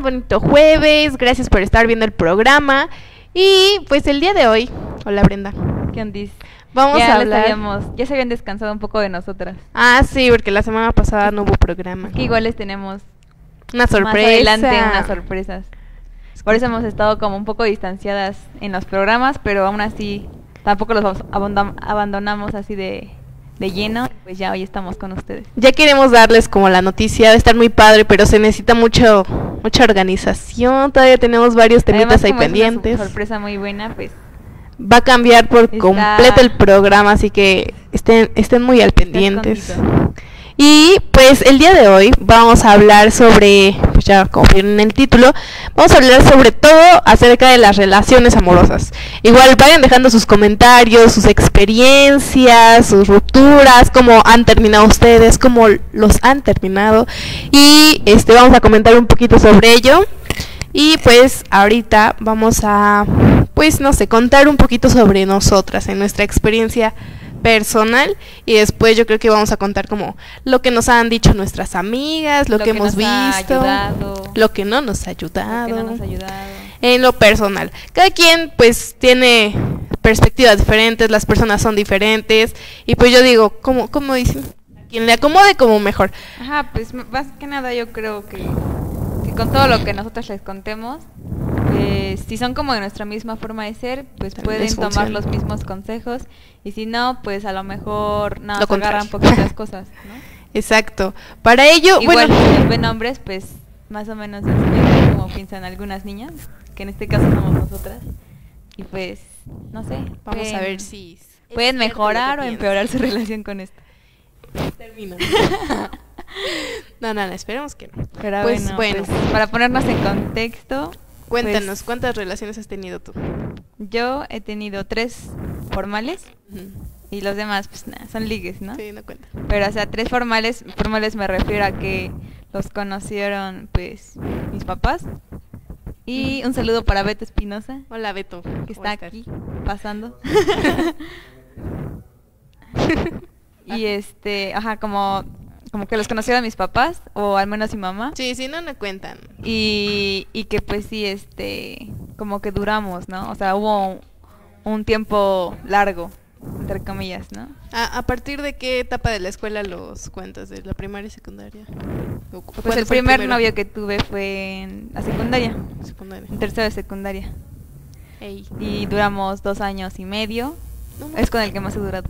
Bonito jueves, gracias por estar viendo el programa. Y pues el día de hoy, hola Brenda. ¿Qué ondis? Vamos ya a hablar. habíamos- ya se habían descansado un poco de nosotras. Ah, sí, porque la semana pasada no hubo programa. Que igual les tenemos Una sorpresa. más adelante unas sorpresas. Por eso hemos estado como un poco distanciadas en los programas, pero aún así tampoco los abandonamos así de, de lleno. Pues ya hoy estamos con ustedes. Ya queremos darles como la noticia de estar muy padre, pero se necesita mucho mucha organización. Todavía tenemos varios temitas Además, ahí como es una pendientes. sorpresa muy buena, pues Va a cambiar por completo el programa, así que estén, estén muy al pendientes. escondido. Y pues el día de hoy vamos a hablar sobre, pues ya como vieron en el título, vamos a hablar sobre todo acerca de las relaciones amorosas. Igual vayan dejando sus comentarios, sus experiencias, sus rupturas, cómo han terminado ustedes, cómo los han terminado. Y este vamos a comentar un poquito sobre ello. Y pues ahorita vamos a, pues no sé, contar un poquito sobre nosotras, en nuestra experiencia personal y después yo creo que vamos a contar como lo que nos han dicho nuestras amigas, lo, que, hemos visto, lo que no nos ha lo ayudado, que no nos ha ayudado. en lo personal. Cada quien pues tiene perspectivas diferentes, las personas son diferentes y pues yo digo, como como dicen, a quien le acomode como mejor. Ajá, pues más que nada yo creo que, que con todo lo que nosotros les contemos, si son como de nuestra misma forma de ser, pues Tal pueden tomar los mismos consejos y si no, pues a lo mejor nada, más agarran poquitas cosas, ¿no? Exacto. Para ello, Igual bueno, si ven hombres, pues más o menos enseñar cómo piensan algunas niñas, que en este caso somos nosotras. Y pues, no sé, vamos a ver si es pueden mejorar o empeorar su relación con esto. Termina. no, no, no, esperemos que no. Pero Pues, bueno, bueno. pues, para ponernos en contexto, Cuéntanos, pues, ¿cuántas relaciones has tenido tú? Yo he tenido tres formales y los demás, pues nada, son ligues, ¿no? Sí, no cuenta. Pero, o sea, tres formales, formales me refiero a que los conocieron, pues, mis papás. Y un saludo para Beto Espinosa, Hola, Beto. que está ¿Cómo aquí pasando. y este, ajá, como, como que los conocieron mis papás, o al menos mi mamá. Sí, sí, no, no cuentan. Y, y que pues sí, este, como que duramos, ¿no? O sea, hubo un, un tiempo largo, entre comillas, ¿no? ¿A, a partir de qué etapa de la escuela los cuentas? ¿De la primaria y secundaria? ¿O cu- Pues el primer novio que tuve fue en la secundaria, Secundaria. en tercero de secundaria. Ey. Y duramos dos años y medio. No Es con el que más he durado.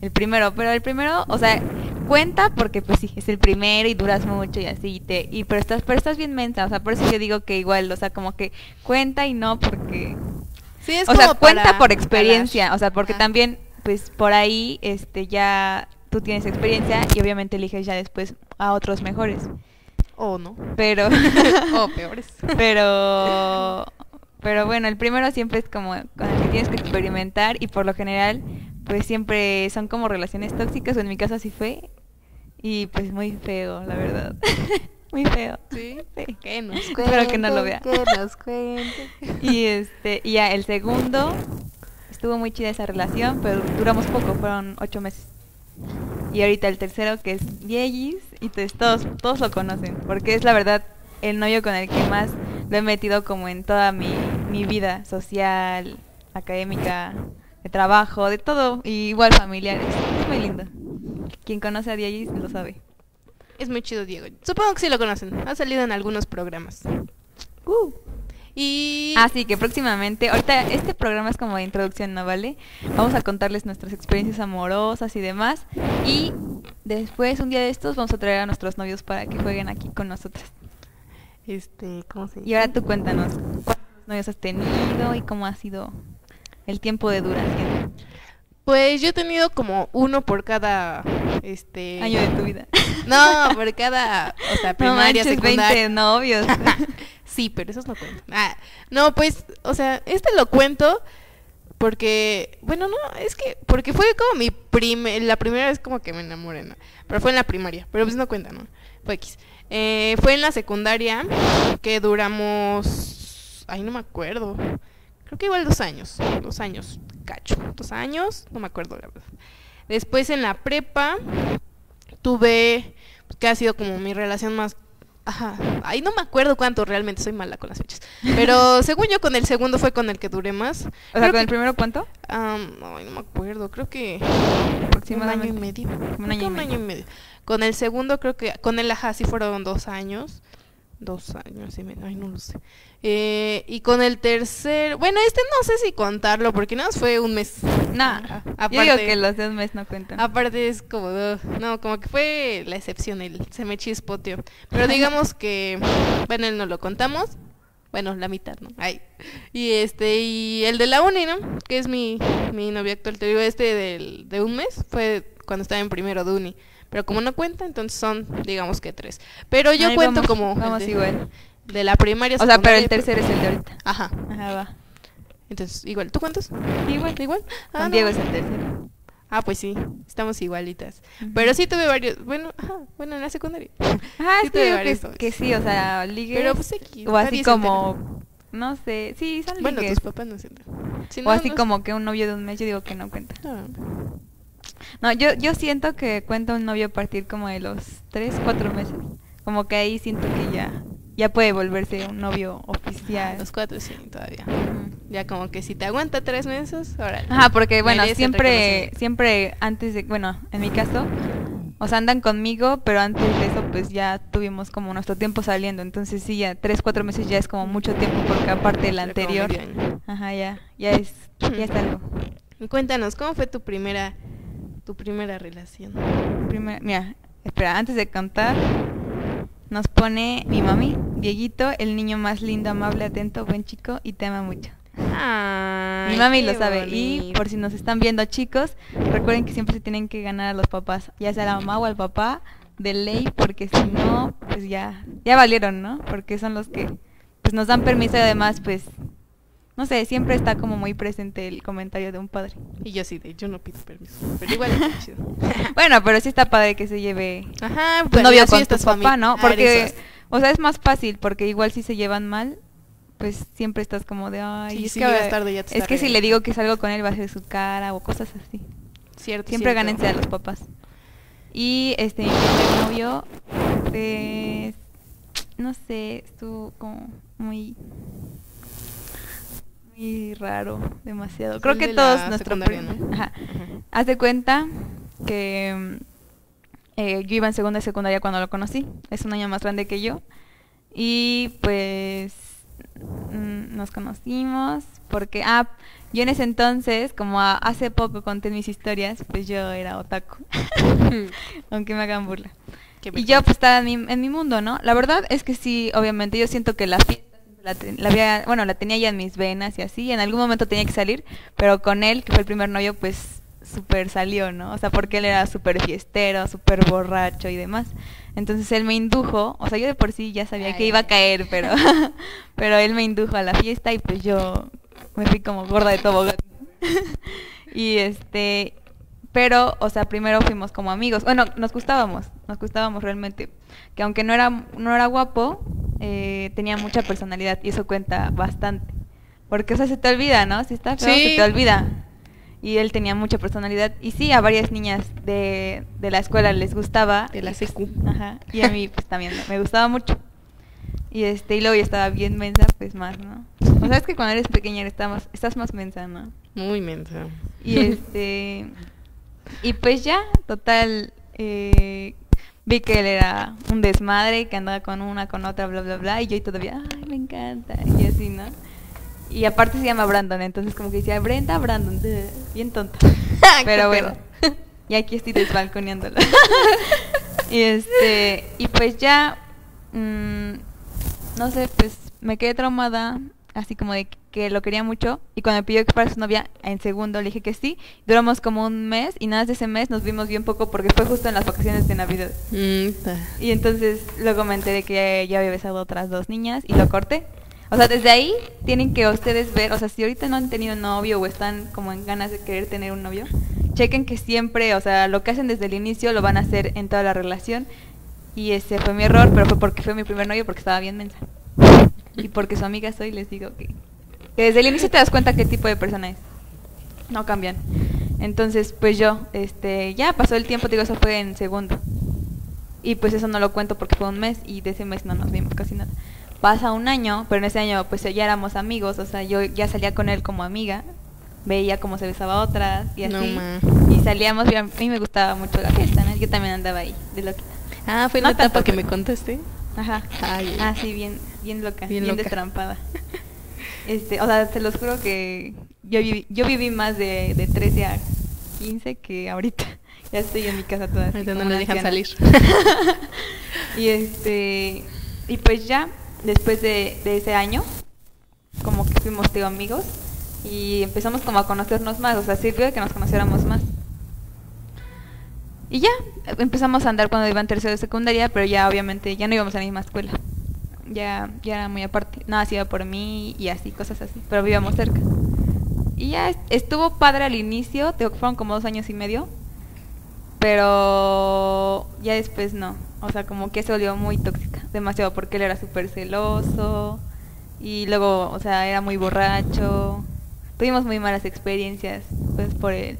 El primero, pero el primero, o sea, cuenta porque pues sí, es el primero y duras mucho y así, y te, y pero estás, pero estás bien mensa, o sea, por eso yo digo que igual, o sea, como que cuenta y no porque Sí, es o sea, cuenta para por experiencia, o sea, porque también, pues, por ahí, este, ya tú tienes experiencia y obviamente eliges ya después a otros mejores. O no. Pero, o peores. pero, pero bueno, el primero siempre es como con el que tienes que experimentar y por lo general, pues siempre son como relaciones tóxicas, o en mi caso así fue, y pues muy feo, la verdad. muy feo. Sí. Sí. Que nos Espero que no lo vea. Que nos cuente. Y este, y ya el segundo, estuvo muy chida esa relación, pero duramos poco, fueron ocho meses. Y ahorita el tercero, que es Diegis, y pues todos, todos lo conocen, porque es la verdad el novio con el que más lo he metido como en toda mi, mi vida social, académica, de trabajo, de todo, y igual familiares. Es muy lindo. Quien conoce a Diegis lo sabe. Es muy chido, Diego. Supongo que sí lo conocen. Ha salido en algunos programas. Uh. Y. Ah, sí, que próximamente, ahorita este programa es como de introducción, ¿no vale? Vamos a contarles nuestras experiencias amorosas y demás. Y después, un día de estos, vamos a traer a nuestros novios para que jueguen aquí con nosotras. Este, ¿cómo se dice? Y ahora tú cuéntanos, ¿cuántos novios has tenido y cómo ha sido el tiempo de duración? Pues yo he tenido como uno por cada. Este. Año de tu vida. No, por cada. O sea, No primaria, manches, 20 secundaria. novios. sí, pero esos no cuentan. Ah, no, pues, o sea, este lo cuento porque, bueno, no, es que, porque fue como mi prime, la primera vez como que me enamoré, ¿no? Pero fue en la primaria, pero pues no cuenta, ¿no? Fue X. Eh, fue en la secundaria que duramos, ay, no me acuerdo, creo que igual dos años, dos años, cacho, dos años, no me acuerdo la verdad. Después en la prepa tuve, pues, que ha sido como mi relación más Ajá, ahí no me acuerdo cuánto realmente, soy mala con las fechas. Pero según yo, con el segundo fue con el que duré más. O sea, ¿con que- el primero cuánto? Am, ay, no me acuerdo, creo que un año y medio. un Creo año que y un medio. año y medio. Con el segundo creo que, con el ajá sí fueron dos años. Dos años y medio, ay no lo sé. Eh, y con el tercer, bueno, este no sé si contarlo porque nada más fue un mes. No, Ajá, yo digo aparte- que los de un mes no cuentan. Aparte es como, no, como que fue la excepción, el se me chispoteó. Pero digamos que, bueno, él no lo contamos. Bueno, la mitad, ¿no? Ay. Y este, y el de la uni, ¿no? Que es mi, mi novio actual. Te digo, este del, de un mes fue cuando estaba en primero de uni. Pero como no cuenta, entonces son, digamos que tres. Pero yo cuento vamos- como vamos de, igual. De la primaria. O sea, pero el tercero es el de ahorita. Ajá. Ajá, va. Entonces, igual, ¿tú cuántos? Igual. Igual. Ah, no. Diego es el tercero. Ah, pues sí, estamos igualitas. Pero sí tuve varios, bueno, ajá, bueno, en la secundaria. Ajá, Sí que tuve varios que, sí, o sea, ligues. Pero pues X, o así como, no sé, sí, son Bueno, ligues. tus papás no se enteran. Si o no, así no- como que un novio de un mes, yo digo que no cuenta. Ah, No, yo, yo siento que cuenta un novio a partir como de los 3, 4 meses. Como que ahí siento que ya, ya puede volverse un novio oficial. los cuatro sí, todavía. Ya como que si te aguanta tres meses, ahora. Ajá, porque bueno, siempre, siempre antes de, bueno, en mi caso, o sea, andan conmigo, pero antes de eso pues ya tuvimos como nuestro tiempo saliendo, entonces sí, ya tres, cuatro meses ya es como mucho tiempo porque aparte del anterior, ajá, ya, ya es, ya es algo. Cuéntanos, ¿cómo fue tu primera, tu primera relación? Primer- mira, espera, antes de contar, nos pone mi mami, Dieguito, el niño más lindo, amable, atento, buen chico y te ama mucho. Ay, Mi mami lo sabe. Y por si nos están viendo chicos, recuerden que siempre se tienen que ganar a los papás, ya sea la mamá o el papá, de ley, porque si no, pues ya, ya valieron, ¿no? Porque son los que pues nos dan permiso y además, pues, no sé, siempre está como muy presente el comentario de un padre. Y yo sí, de yo no pido permiso. Pero igual está chido. Bueno, pero sí está padre que se lleve Ajá, tu pues, novio con tu papá, ¿no? Porque, familiares. o sea, es más fácil, porque igual si se llevan mal, pues siempre estás como de, ay, Sí, es sí, que, llegas tarde, ya te es que si le regañando". digo que salgo con él va a ser su cara o cosas así. Cierto, Siempre cierto. gánense a los papás. Y este, mi novio, pues, no sé, estuvo como muy, muy raro, demasiado. Fue Creo que todos nuestro ¿no? Ajá. Ajá. Haz de cuenta que eh, yo iba en segunda de secundaria cuando lo conocí. Es un año más grande que yo. Y pues mm, nos conocimos porque, ah, yo en ese entonces, como hace poco conté mis historias, pues yo era otaku. Aunque me hagan burla. Y yo pues estaba en mi, en mi mundo, ¿no? La verdad es que sí, obviamente yo siento que la fiesta la, ten- la había, bueno, la tenía ya en mis venas y así, en algún momento tenía que salir, pero con él, que fue el primer novio, pues súper salió, ¿no? O sea, porque él era súper fiestero, súper borracho y demás. Entonces él me indujo, o sea, yo de por sí ya sabía que iba a caer, pero, pero él me indujo a la fiesta y pues yo me fui como gorda de tobogán. y este, pero, o sea, primero fuimos como amigos. Bueno, nos gustábamos, nos gustábamos realmente. Que aunque no era, no era guapo, eh, tenía mucha personalidad y eso cuenta bastante. Porque, o sea, se te olvida, ¿no? Si está feo, Sí. se te olvida. Y él tenía mucha personalidad. Y sí, a varias niñas de, de la escuela les gustaba. De la y, pues, secu. Ajá. Y a mí, pues también me- gustaba mucho. Y este, y luego yo estaba bien mensa, pues más, ¿no? O sea, es que cuando eres pequeña estás más, estás más mensa, ¿no? Muy mensa. Y este. Y pues ya, total. eh, vi que él era un desmadre, que andaba con una, con otra, bla, bla, bla. Y yo todavía, ay, me encanta. Y así, ¿no? Y aparte se llama Brandon, entonces como que decía, Brenda, Brandon. duh", Bien tonta. Pero bueno. Y aquí estoy desbalconeándolo. y este. Y pues ya. mm, no sé, pues me quedé traumada, así como de que lo quería mucho. Y cuando me pidió que fuera su novia, en segundo le dije que sí. Duramos como un mes y nada más de ese mes nos vimos bien poco porque fue justo en las vacaciones de Navidad. Mm. Y entonces luego me enteré que ya había besado a otras dos niñas y lo corté. O sea, desde ahí tienen que ustedes ver, o sea, si ahorita no han tenido novio o están como en ganas de querer tener un novio, chequen que siempre, o sea, lo que hacen desde el inicio lo van a hacer en toda la relación. Y ese fue mi error, pero fue porque fue mi primer novio porque estaba bien mensa. Y porque su amiga soy, les digo que, que desde el inicio te das cuenta qué tipo de persona es. No cambian. Entonces, pues yo, este, ya pasó el tiempo, te digo, eso fue en segundo. Y pues eso no lo cuento porque fue un mes y de ese mes no nos vimos casi nada. Pasa un año, pero en ese año pues ya éramos amigos, o sea, yo ya salía con él como amiga, veía cómo se besaba a otras y así. No, y salíamos, y a mí me gustaba mucho la fiesta, ¿no? Yo también andaba ahí, de loquita. Ah, fue No la etapa que me contaste. Ajá. Ay, Ah, sí, bien, bien loca, Bien bien, loca. destrampada. Este, o sea, se los juro que yo viví, yo viví más de, de 13 a 15 que ahorita. Ya estoy en mi casa toda Ahorita no me dejan salir. y este, y pues ya, después de, de ese año, como que fuimos tío amigos y empezamos como a conocernos más, o sea, sirvió de que nos conociéramos más. Y ya, empezamos a andar cuando iba en tercero de secundaria, pero ya obviamente ya no íbamos a la misma escuela. Ya, ya era muy aparte. Se iba por mí y así, cosas así, pero vivíamos cerca. Y ya est- estuvo padre al inicio, te fueron como dos años y medio, pero ya después no. O sea, como que se volvió muy tóxica, demasiado, porque él era súper celoso y luego, o sea, era muy borracho. Tuvimos muy malas experiencias, pues por el,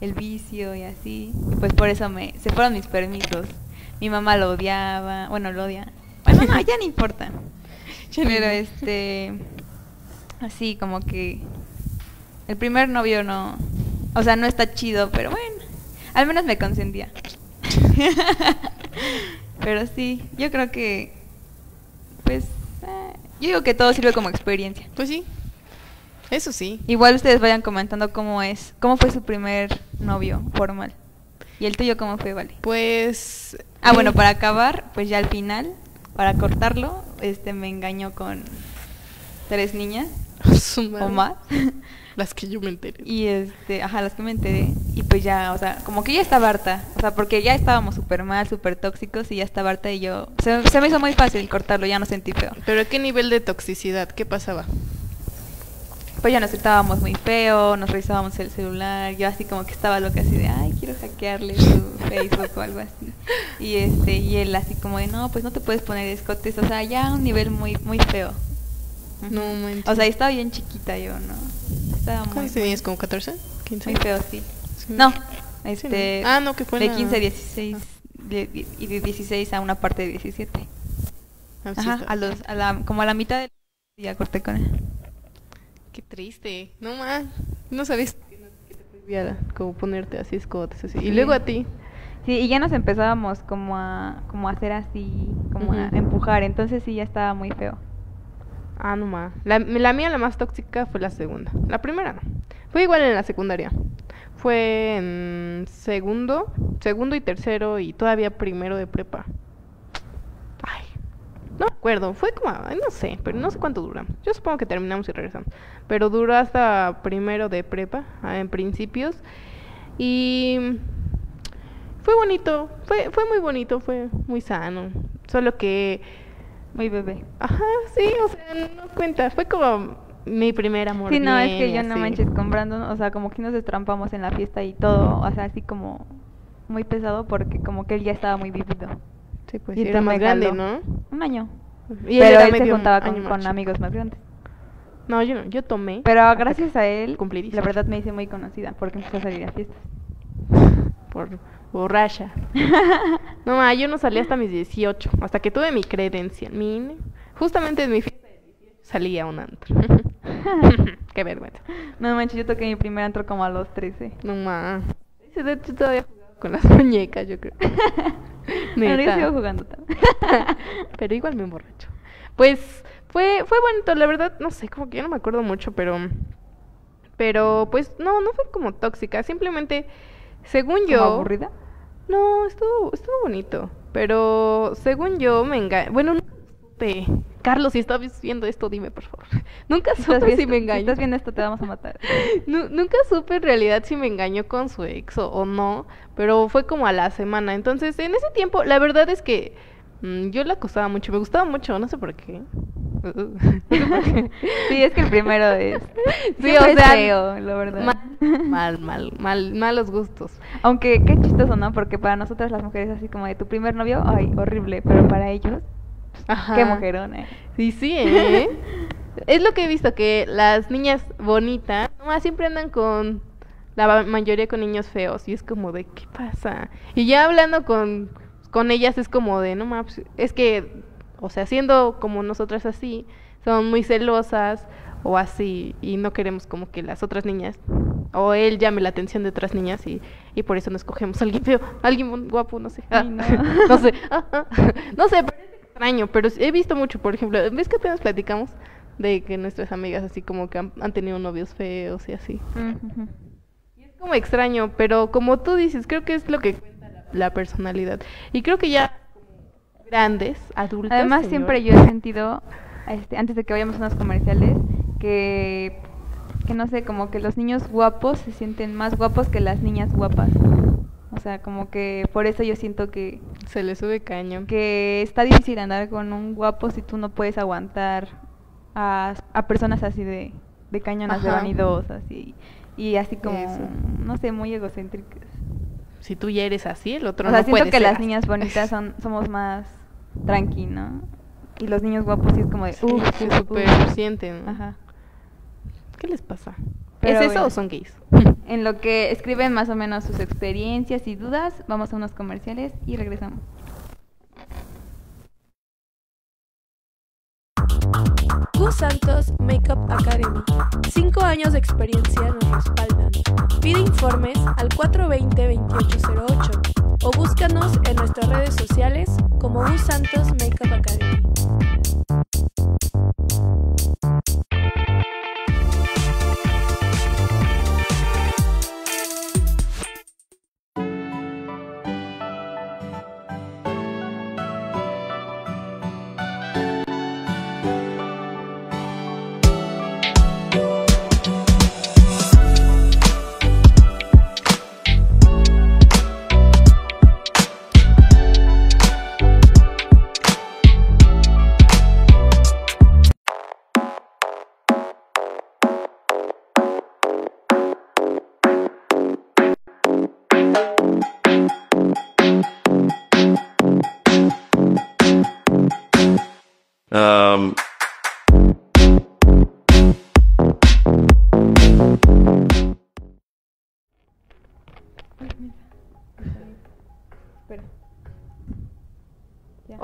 el vicio y así. Y pues por eso me se fueron mis permisos. Mi mamá lo odiaba, bueno, lo odia. Bueno, no, ya no importa. Pero este así como que el primer novio no, o sea, no está chido, pero bueno, al menos me consentía. pero sí, yo creo que pues eh, yo digo que todo sirve como experiencia. Pues sí. Eso sí. Igual ustedes vayan comentando cómo es, cómo fue su primer novio formal. Y el tuyo cómo fue, vale. Pues. Ah, bueno, eh, para acabar, pues ya al final, para cortarlo, este me engañó con tres niñas o más. Las que yo me enteré. Y este, ajá, las que me enteré. Y pues ya, o sea, como que ya estaba harta. O sea, porque ya estábamos súper mal, súper tóxicos y ya estaba harta y yo. Se, se me hizo muy fácil cortarlo, ya no sentí feo. Pero ¿qué nivel de toxicidad? ¿Qué pasaba? Pues ya nos tratábamos muy feo, nos revisábamos el celular. Yo así como que estaba loca, así de, ay, quiero hackearle su Facebook o algo así. Y este, y él así como de, no, pues no te puedes poner escotes. O sea, ya a un nivel muy, muy feo. No manches. O sea, estaba bien chiquita yo, ¿no? Estaba muy, ¿Cuántos tenías? ¿Como 14? ¿15? muy feo, sí. Sí. No, Sí, este. ¿no? Ah, no, que fue De la- 15 a 16. Ah. de- y de 16 a una parte de 17. Ah, Ajá, a los, a la, como a la mitad del. Ya corté con él. Qué triste. No más. No sabes que no- que te prohibía como ponerte así escotes así. Y luego a ti. Sí, y ya nos empezábamos como a, como a hacer así, como a empujar. Entonces sí, ya estaba muy feo. Ah, no más. La, la mía, la más tóxica, fue la segunda. La primera no. Fue igual en la secundaria. Fue en segundo, segundo y tercero y todavía primero de prepa. Acuerdo. Fue como, ay, no sé, pero no sé cuánto duramos. Yo supongo que terminamos y regresamos. Pero duró hasta primero de prepa, ah, en principios. Y fue bonito, fue, fue muy bonito, fue muy sano. Solo que Muy bebé. Ajá, sí, o sea, no cuenta. Fue como mi primer amor. Sí, no, es que yo no manches con Brandon, o sea, como que nos destrampamos en la fiesta y todo, o sea, así como muy pesado porque como que él ya estaba muy vivido. Sí, pues Y era más grande. ¿no? Un año. Y Pero era él se juntaba con, amigos más grandes. No, yo no, yo tomé. Pero gracias a él, la 18. verdad me hice muy conocida porque empecé a salir a fiestas. Por borracha. no, ma, yo no salí hasta mis 18, hasta que tuve mi credencial, mi. Justamente en mi fiesta de 18 salí a un antro. Qué vergüenza. No manches, yo toqué mi primer antro como a los 13. No, ma. Todavía con las muñecas, yo creo. Neta. sigo jugando también. pero igual me emborracho. Pues fue, fue bonito, la verdad, no sé, como que yo no me acuerdo mucho, pero. Pero pues no, no fue como tóxica, simplemente, según ¿Como yo. aburrida? No, estuvo, estuvo bonito. Pero según yo me engañé. Bueno, nunca supe. Carlos, si estás viendo esto, dime por favor. Nunca Si supe si me si engañó. estás viendo esto te vamos a matar. Nu- nunca supe en realidad si me engañó con su ex o, o no, pero fue como a la semana. Entonces, en ese tiempo, la verdad es que mm, yo la acosaba mucho, me gustaba mucho, no sé por qué. Sí, es que el primero es. Sí, o sea, feo, la verdad. Mal, mal, mal, mal, malos gustos. Aunque qué chistoso, ¿no? Porque para nosotras las mujeres así como de tu primer novio, ay, horrible, pero para ellos, Ajá. qué mujerón, ¿eh? Sí, sí, ¿eh? es lo que he visto, que las niñas bonitas nomás siempre andan con la ma- mayoría con niños feos y es como de, ¿qué pasa? Y ya hablando con, con ellas es como de, no mames, es que, o sea, siendo como nosotras así, son muy celosas o así y no queremos como que las otras niñas o él llame la atención de otras niñas y, y por eso no escogemos a alguien feo, alguien guapo, no sé. Ah, Ay, no. no sé. ah, ah. No sé, pero extraño, pero he visto mucho, por ejemplo, ¿ves que apenas platicamos de que nuestras amigas así como que han, han tenido novios feos y así? Y es como extraño, pero como tú dices, creo que es lo que cuenta la, la personalidad. Y creo que ya grandes, adultos. Además, siempre yo he sentido, este, antes de que vayamos a unos comerciales, que, que no sé, como que los niños guapos se sienten más guapos que las niñas guapas. O sea, como que por eso yo siento que, se le sube caño. que está difícil andar con un guapo si tú no puedes aguantar a, a personas así de, de cañonas, de vanidosas y, y así como, Eso. no sé, muy egocéntricas. Si tú ya eres así, el otro o sea, no siento puede que ser las así. niñas bonitas son, somos más tranqui, ¿no? Y los niños guapos sí es como de, Sí, "Uf, sí, uf, súper uf". sienten. ¿no? Ajá. ¿Qué les pasa? Pero ¿Es eso o son gays? En lo que escriben más o menos sus experiencias y dudas, vamos a unos comerciales y regresamos. Gus Santos Makeup Academy. Cinco años de experiencia nos respaldan. Pide informes al 420-2808 o búscanos en nuestras redes sociales como Gus Santos Makeup Academy.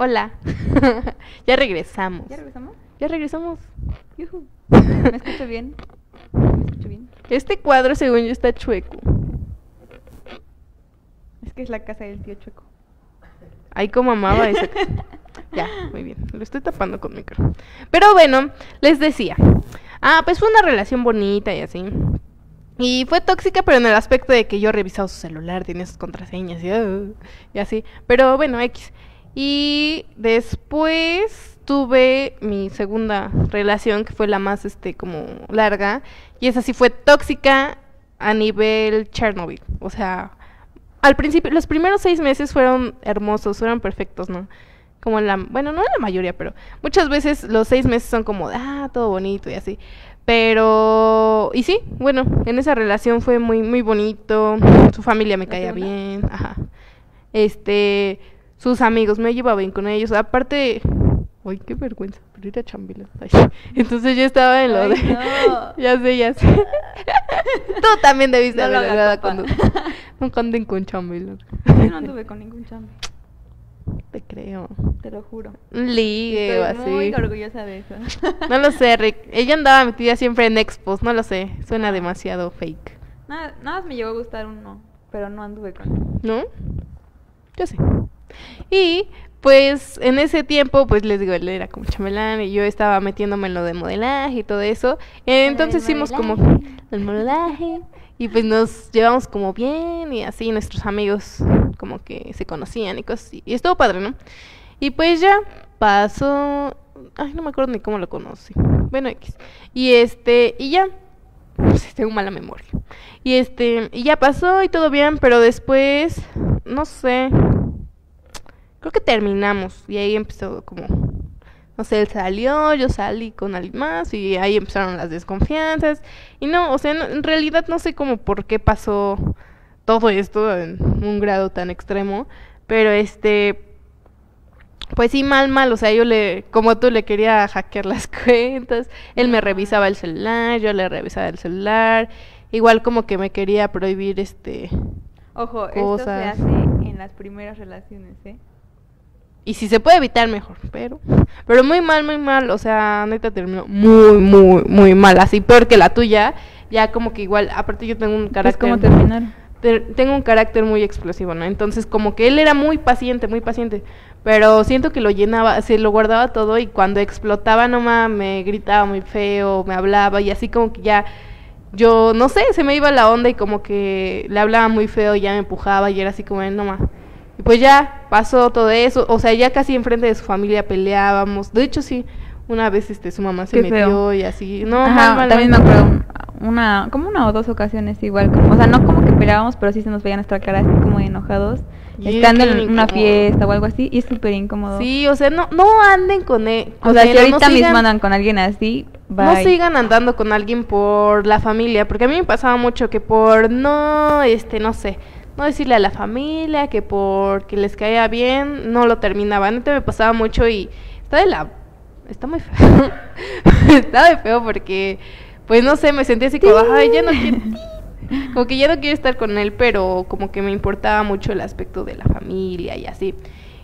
Hola. ya regresamos. ¿Ya regresamos? Ya regresamos. ¿Me escucho bien? ¿Me escucho bien? Este cuadro, según yo, está chueco. Es que es la casa del tío Chueco. Ay, como amaba ese. ya, muy bien. Lo estoy tapando con micro. Pero bueno, les decía. Ah, pues fue una relación bonita y así. Y fue tóxica, pero en el aspecto de que yo revisaba su celular, tenía sus contraseñas y, ah, y así. Pero bueno, X. Y después tuve mi segunda relación, que fue la más, este, como larga. Y esa sí fue tóxica a nivel Chernobyl. O sea, al principio, los primeros seis meses fueron hermosos, fueron perfectos, ¿no? Como la, bueno, no en la mayoría, pero muchas veces los seis meses son como, ah, todo bonito y así. Pero, y sí, bueno, en esa relación fue muy, muy bonito, su familia me ¿La caía bien, ajá. Este, sus amigos, me llevaba bien con ellos, aparte, uy, qué vergüenza, pero era chambila. Ay, Entonces yo estaba en lo Ay, de, no. ya sé, ya sé. Tú también debiste No haber hablado cuando, nunca anden con chambila. Yo no anduve con ningún chamba, Te creo. te lo juro. Ligue o Estoy muy así. orgullosa de eso. No lo sé, Rick. Ella andaba metida siempre en expos, no lo sé. Suena demasiado fake. Nada, nada más me llegó a gustar uno, pero no anduve con él. ¿No? Yo sí. Y pues en ese tiempo, pues les digo, él era como chamelán y yo estaba metiéndome en lo de modelaje y todo eso. Entonces hicimos como el modelaje y pues nos llevamos como bien y así nuestros amigos como que se conocían y cosas así. Y estuvo padre, ¿no? Y pues ya pasó, ay, no me acuerdo ni cómo lo conocí. Bueno, X. Y este, y ya pues, tengo mala memoria. Y este, y ya pasó y todo bien, pero después, no sé, creo que terminamos y ahí empezó como, no sé, él salió, yo salí con alguien más y ahí empezaron las desconfianzas. Y no, o sea, no- en realidad no sé cómo por qué pasó todo esto en un grado tan extremo, pero este, pues sí, mal, mal, o sea, yo le, como tú, le quería hackear las cuentas, él me revisaba el celular, yo le revisaba el celular, igual como que me quería prohibir este, Ojo, esto se Cosas. hace en las primeras relaciones, ¿eh? Y si se puede evitar, mejor. Pero, pero muy mal, muy mal. O sea, neta terminó muy, muy, muy mal. Así peor que la tuya. Ya como que igual, aparte yo tengo un Pues, carácter. ¿Cómo terminaron? ter- tengo un carácter muy explosivo, ¿no? Entonces como que él era muy paciente, muy paciente, pero siento que lo llenaba, se lo guardaba todo y cuando explotaba nomás me gritaba muy feo, me hablaba y así como que ya yo no sé, se me iba la onda y como que le hablaba muy feo ya me empujaba y era así como no más. Y pues ya pasó todo eso, o sea, ya casi enfrente de su familia peleábamos. De hecho sí, una vez este su mamá se Qué metió feo. y así, no, Ajá, mal, mal, también mal. me acuerdo un- una, como una o dos ocasiones igual, como, o sea, no como que peleábamos, pero sí se nos veía nuestra cara así como enojados, Y es estando en una incómodo. fiesta o algo así, y es súper incómodo. Sí, o sea, no no anden con él. o sea, si no ahorita mismo sigan- andan con alguien así, No bye. sigan andando con alguien por la familia, porque a mí me pasaba mucho que por no, este, no sé, no decirle a la familia que porque les caía bien, no lo terminaban. Neta me pasaba mucho y está de la, está muy feo, está de feo porque, pues no sé, me sentía así como, ay, ya no quiero, como que ya no quiero estar con él, pero como que me importaba mucho el aspecto de la familia y así.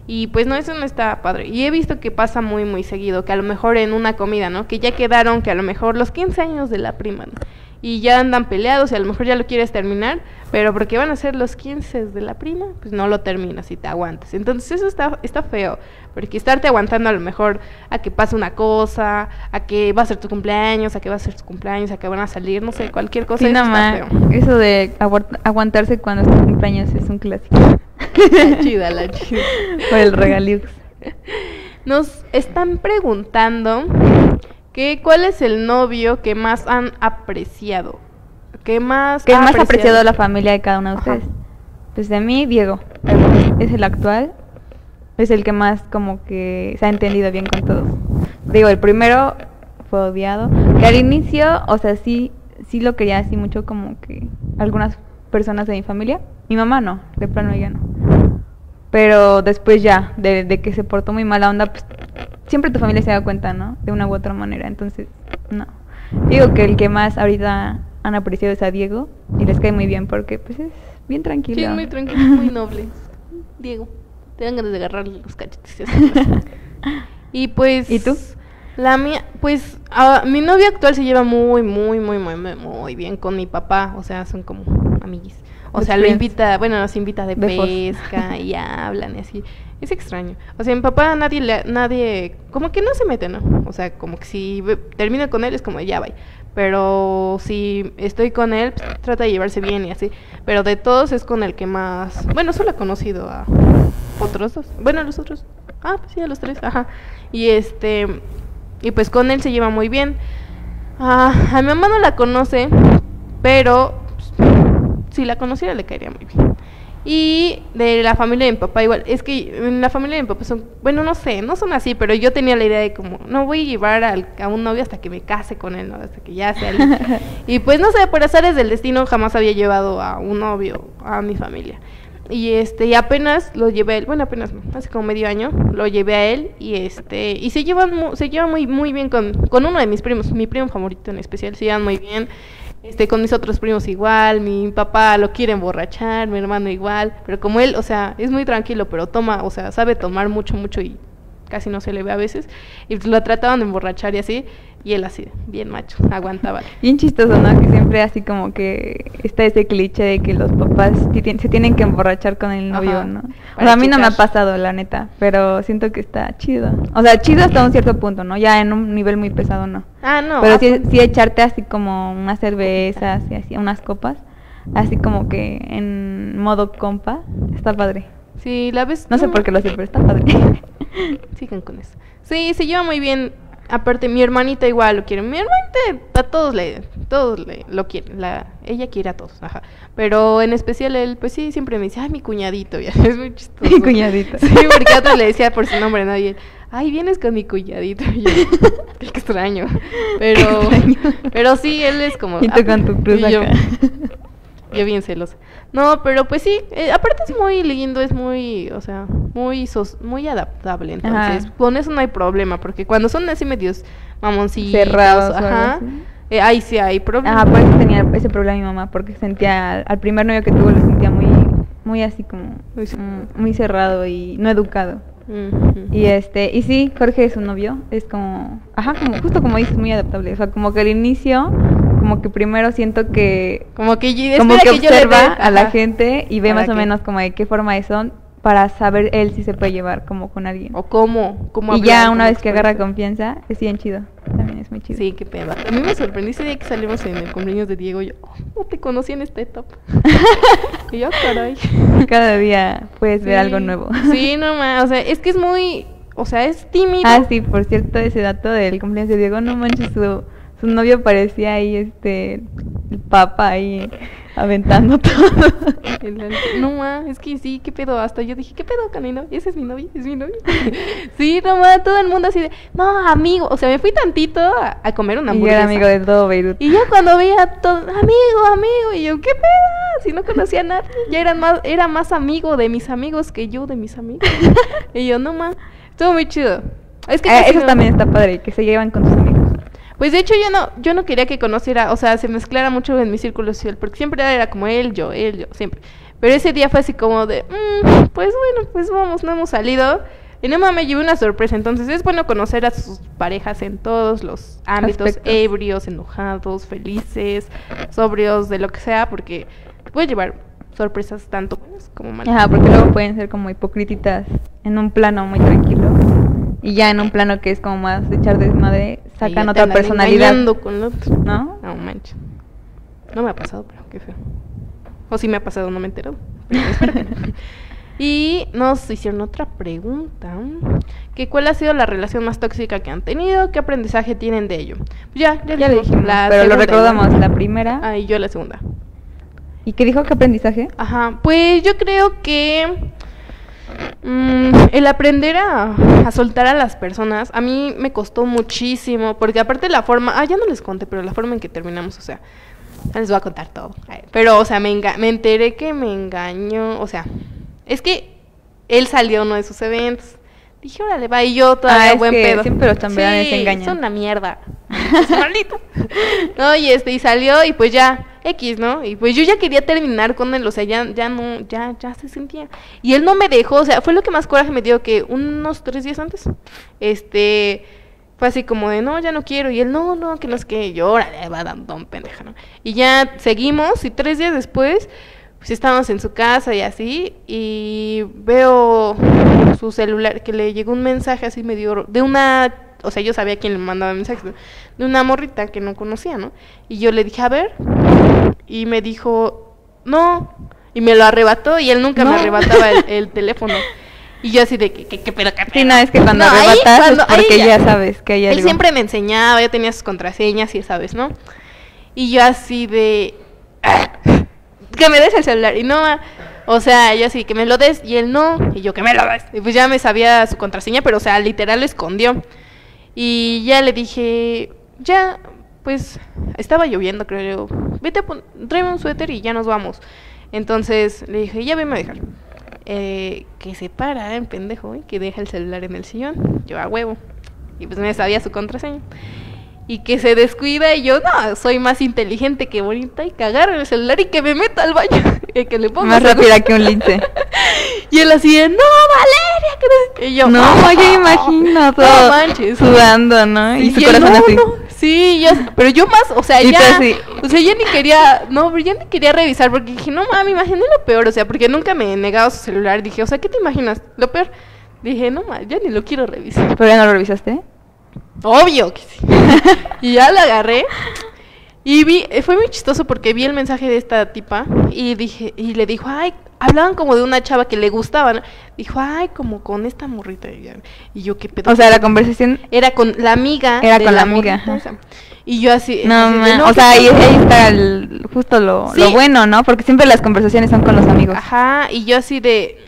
Y pues no, eso no está padre. Y he visto que pasa muy, muy seguido, que a lo mejor en una comida, ¿no? Que ya quedaron, que a lo mejor los 15 años de la prima, ¿no? Y ya andan peleados y a lo mejor ya lo quieres terminar, pero porque van a ser los 15 de la prima, pues no lo terminas y te aguantas. Entonces eso está, está feo, porque estarte aguantando a lo mejor a que pase una cosa, a que va a ser tu cumpleaños, a que va a ser tu cumpleaños, a que van a salir, no sé, cualquier cosa. Sí, eso nada está más, feo. eso de aguantarse cuando es tu cumpleaños es un clásico. La chida, la chida. Por el regaliux. Nos están preguntando que cuál es el novio que más han apreciado. ¿Qué más ¿Qué ha más ha apreciado la familia de cada uno de Ajá. ustedes? Pues de mí, Diego. Es el actual. Es el que más como que se ha entendido bien con todos. Digo, el primero fue odiado. Que al inicio, o sea, sí, sí lo quería así mucho como que algunas personas de mi familia. Mi mamá no, de plano ella no. Pero después ya, de, de que se portó muy mala onda, pues siempre tu familia se da cuenta, ¿no? De una u otra manera. Entonces, no. Digo que el que más ahorita han apreciado es a Diego y les cae muy bien porque pues es bien tranquilo. Sí, es muy tranquilo, muy noble. Diego, te dan ganas de agarrarle los cachetes. y pues... ¿Y tú? La mía, pues mi novio actual se lleva muy, muy, muy, muy, muy, muy bien con mi papá. O sea, son como amiguis. O sea, lo invita, bueno, nos invita de pesca y hablan y así. Es extraño. O sea, mi papá nadie, le, nadie, como que no se mete, ¿no? O sea, como que si termino con él es como ya vaya. Pero si estoy con él, pues, trata de llevarse bien y así. Pero de todos es con el que más, bueno, solo he conocido a otros dos. Bueno, a los otros. Ah, pues sí, a los tres, ajá. Y este, y pues con él se lleva muy bien. Ah, a mi mamá no la conoce, pero pues, si la conociera le caería muy bien. Y de la familia de mi papá igual, es que en la familia de mi papá son, bueno, no sé, no son así, pero yo tenía la idea de como, no voy a llevar al- a un novio hasta que me case con él, ¿no? hasta que ya sea alguien. Y pues no sé, por azares del destino jamás había llevado a un novio a mi familia. Y este, y apenas lo llevé a él, bueno, apenas no, hace como medio año, lo llevé a él y este, y se llevan se lleva muy muy bien con, con uno de mis primos, mi primo favorito en especial, se llevan muy bien. Este, con mis otros primos igual, mi papá lo quiere emborrachar, mi hermano igual, pero como él, o sea, es muy tranquilo, pero toma, o sea, sabe tomar mucho, mucho y casi no se le ve a veces, y pues lo trataban de emborrachar y así, y él así, bien macho, aguantaba. Bien chistoso, ¿no? Que siempre así como que está ese cliché de que los papás se tienen que emborrachar con el novio, Ajá, ¿no? O para sea, a mí no me ha pasado, la neta, pero siento que está chido. O sea, chido hasta un cierto punto, ¿no? Ya en un nivel muy pesado, ¿no? Ah, no. pero ah, sí, pues, sí echarte así como unas cervezas y así, unas copas, así como que en modo compa, está padre. Sí, la vez. No sé por qué lo pero está padre. Sigan con eso. Sí, se lleva muy bien. Aparte, mi hermanita igual lo quiere. Mi hermanita a todos le, todos le, lo quieren. La, ella quiere a todos, ajá. Pero en especial él, pues sí, siempre me dice, ay, mi cuñadito, ya, es muy chistoso. Mi cuñadito. Sí, porque a otro le decía por su nombre, ¿no? Y él, ay, vienes con mi cuñadito. Y yo, qué extraño. Pero, Qué extraño. pero sí, él es como. Y tú con tu cruz y yo, acá. yo bien celosa. No, pero pues sí, eh, aparte es muy lindo, es muy, o sea, muy sos- muy adaptable. Entonces, Ajá. con eso no hay problema, porque cuando son así medios mamoncitos, Cerrados ajá, eh, ahí sí hay problema. Ajá, por eso tenía ese problema mi mamá, porque sentía, al, al primer novio que tuvo lo sentía muy, muy así como, Muy cerrado. mm, muy cerrado y no educado. Y este, y sí, Jorge es su novio, es como, ajá, como justo como dices, muy adaptable. O sea, como que al inicio, como que primero siento que Como que, yo- como que yo observa a la gente y ve ¿Para más o menos como de qué forma son para saber él si se puede llevar como con alguien. O cómo, cómo y ya una vez que agarra confianza, es bien chido. También es muy chido. Sí, qué pedo. A mí me sorprendió ese día que salimos en el cumpleaños de Diego. Yo, oh, no te conocí en esta etapa. y yo, caray. Cada día puedes ver algo nuevo. Sí, no más. O sea, es que es muy. O sea, es tímido. Ah, sí, por cierto, ese dato del cumpleaños de Diego, no manches, su, su novio parecía ahí, este, el papa ahí aventando todo. No más, es que sí, qué pedo. Hasta yo dije, ¿qué pedo, Canino? Ese es mi novio, es mi novio. sí, no todo el mundo así de, no, amigo. O sea, me fui tantito a, a comer una y hamburguesa. era amigo de todo Beirut. Y yo cuando veía todo, amigo, amigo, y yo, ¿qué pedo? Si no conocía a nadie, ya eran más, era más amigo de mis amigos que yo de mis amigos. y yo, no más, estuvo muy chido. Es que Ah, eso no- también está padre, que se llevan con tus amigos. Pues de hecho yo no, yo no quería que conociera, o sea, se mezclara mucho en mi círculo social, porque siempre era como él, yo, él, yo, siempre. Pero ese día fue así como de, "Mm, pues bueno, pues vamos, no hemos salido. Y no me llevé una sorpresa. Entonces es bueno conocer a sus parejas en todos los ámbitos, Aspectos. ebrios, enojados, felices, sobrios, de lo que sea, porque puede llevar sorpresas tanto buenas como malas. Ajá, porque luego pueden ser como hipocrititas en un plano muy tranquilo. Y ya en un plano que es como más de echar desmadre, sacan otra personalidad. con otro. ¿No? No manches. No me ha pasado, pero qué feo. O si me ha pasado, no me he enterado. Y nos hicieron otra pregunta. Que cuál ha sido la relación más tóxica que han tenido, qué aprendizaje tienen de ello. Ya, ya, Ya lo dijimos, la pero lo recordamos, la primera. Ah, y yo la segunda. ¿Y qué dijo? ¿Qué aprendizaje? Ajá, pues yo creo que mm, el aprender a, a soltar a las personas, a mí me costó muchísimo, porque aparte la forma, ah, ya no les conté, pero la forma en que terminamos, o sea, les voy a contar todo. Pero, o sea, me, enga- me enteré que me engañó, o sea, es que él salió a uno de sus eventos. Dije, órale, va, y yo todavía Ah, buen que pedo. siempre los chambelanes sí, engañan. Son una mierda. Maldito. no, y este, y salió, y pues ya, X, ¿no? Y pues yo ya quería terminar con él, o sea, ya, ya no, ya, ya se sentía. Y él no me dejó, o sea, fue lo que más coraje me dio que unos tres días antes, este, fue así como de, no, ya no quiero. Y él, no, no, que no es que yo, órale, va dando un pendeja, ¿no? Y ya seguimos, y tres días después, pues estábamos en su casa y así, y veo su celular, que le llegó un mensaje así medio, de una, o sea, yo sabía quién le mandaba mensajes, de una morrita que no conocía, ¿no? Y yo le dije, a ver, y me dijo, no, y me lo arrebató, y él nunca me arrebataba el, el teléfono. Y yo así de, ¿qué, qué, qué pedo, qué Sí, pedo?". no, es que cuando No, ahí, arrebatas cuando- es porque ahí ya sabes que hay algo. él siempre me enseñaba, yo tenía sus contraseñas y sabes, ¿no? Y yo así de... que me des el celular. Y no, o sea, yo así, que me lo des. Y él no. Y yo, que me lo des. Y pues ya me sabía su contraseña, pero o sea, literal lo escondió. Y ya le dije, ya, pues estaba lloviendo, creo. Vete a pon- tráeme un suéter y ya nos vamos. Entonces le dije, ya venme a dejar. Eh, que se para, en pendejo, ¿eh? que deja el celular en el sillón. Yo a huevo. Y pues me sabía su contraseña. Y que se descuida y yo, no, soy más inteligente que bonita y que agarro el celular y que me meta al baño. y que le ponga Más rápida que un lince. Y él así de, no, Valeria. que no sé qué". Y yo, No, "Oh". yo imagino No todo manches. sudando, ¿no? Y, Y su corazón no, así. no, Sí, yo, pero yo más, o sea, Y ya, o sea, ya ni quería, no, ya ni quería revisar porque dije, no mami, imaginé lo peor, o sea, porque nunca me he negado su celular, dije, o sea, ¿qué te imaginas? Lo peor, dije, no ma, ya ni lo quiero revisar. ¿Pero ya no lo revisaste? Obvio que sí. y ya la agarré. Y vi, eh, fue muy chistoso porque vi el mensaje de esta tipa y dije, y le dijo, ay, hablaban como de una chava que le gustaba, ¿no? Dijo, ay, como con esta morrita. Y yo- qué pedo. O sea, la conversación... Era con la amiga. Era de con la amiga, morrita. Y yo así. No, así de, "No, o ¿qué sea, ahí, pedo?". ahí está el- justo lo, lo bueno, ¿no? Porque siempre las conversaciones son con los amigos. Ajá, y yo así de.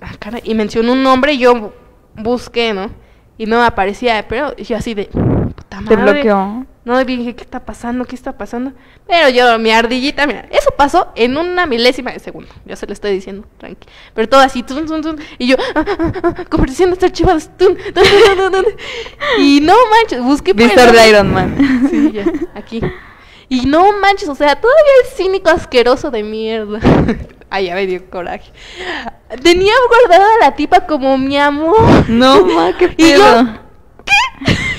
Ah, caray, y mencionó un nombre y yo bu- busqué, ¿no? Y no me aparecía, pero yo así de. Puta Te madre. bloqueó. No, dije, ¿qué está pasando? ¿Qué está pasando? Pero yo, mi ardillita, mira, eso pasó en una milésima de segundo. Yo se lo estoy diciendo, tranqui. Pero todo así, tun, tun, tun, y yo, ah, ah, ah, conversación está archivadas. Y no manches, busqué por el Víctor de nombre. Iron Man. Sí, ya, aquí. Y no manches, o sea, todavía es cínico asqueroso de mierda. Ay, ya me dio coraje. Tenía guardada a la tipa como mi amor. No, ma, qué Y yo, pedo.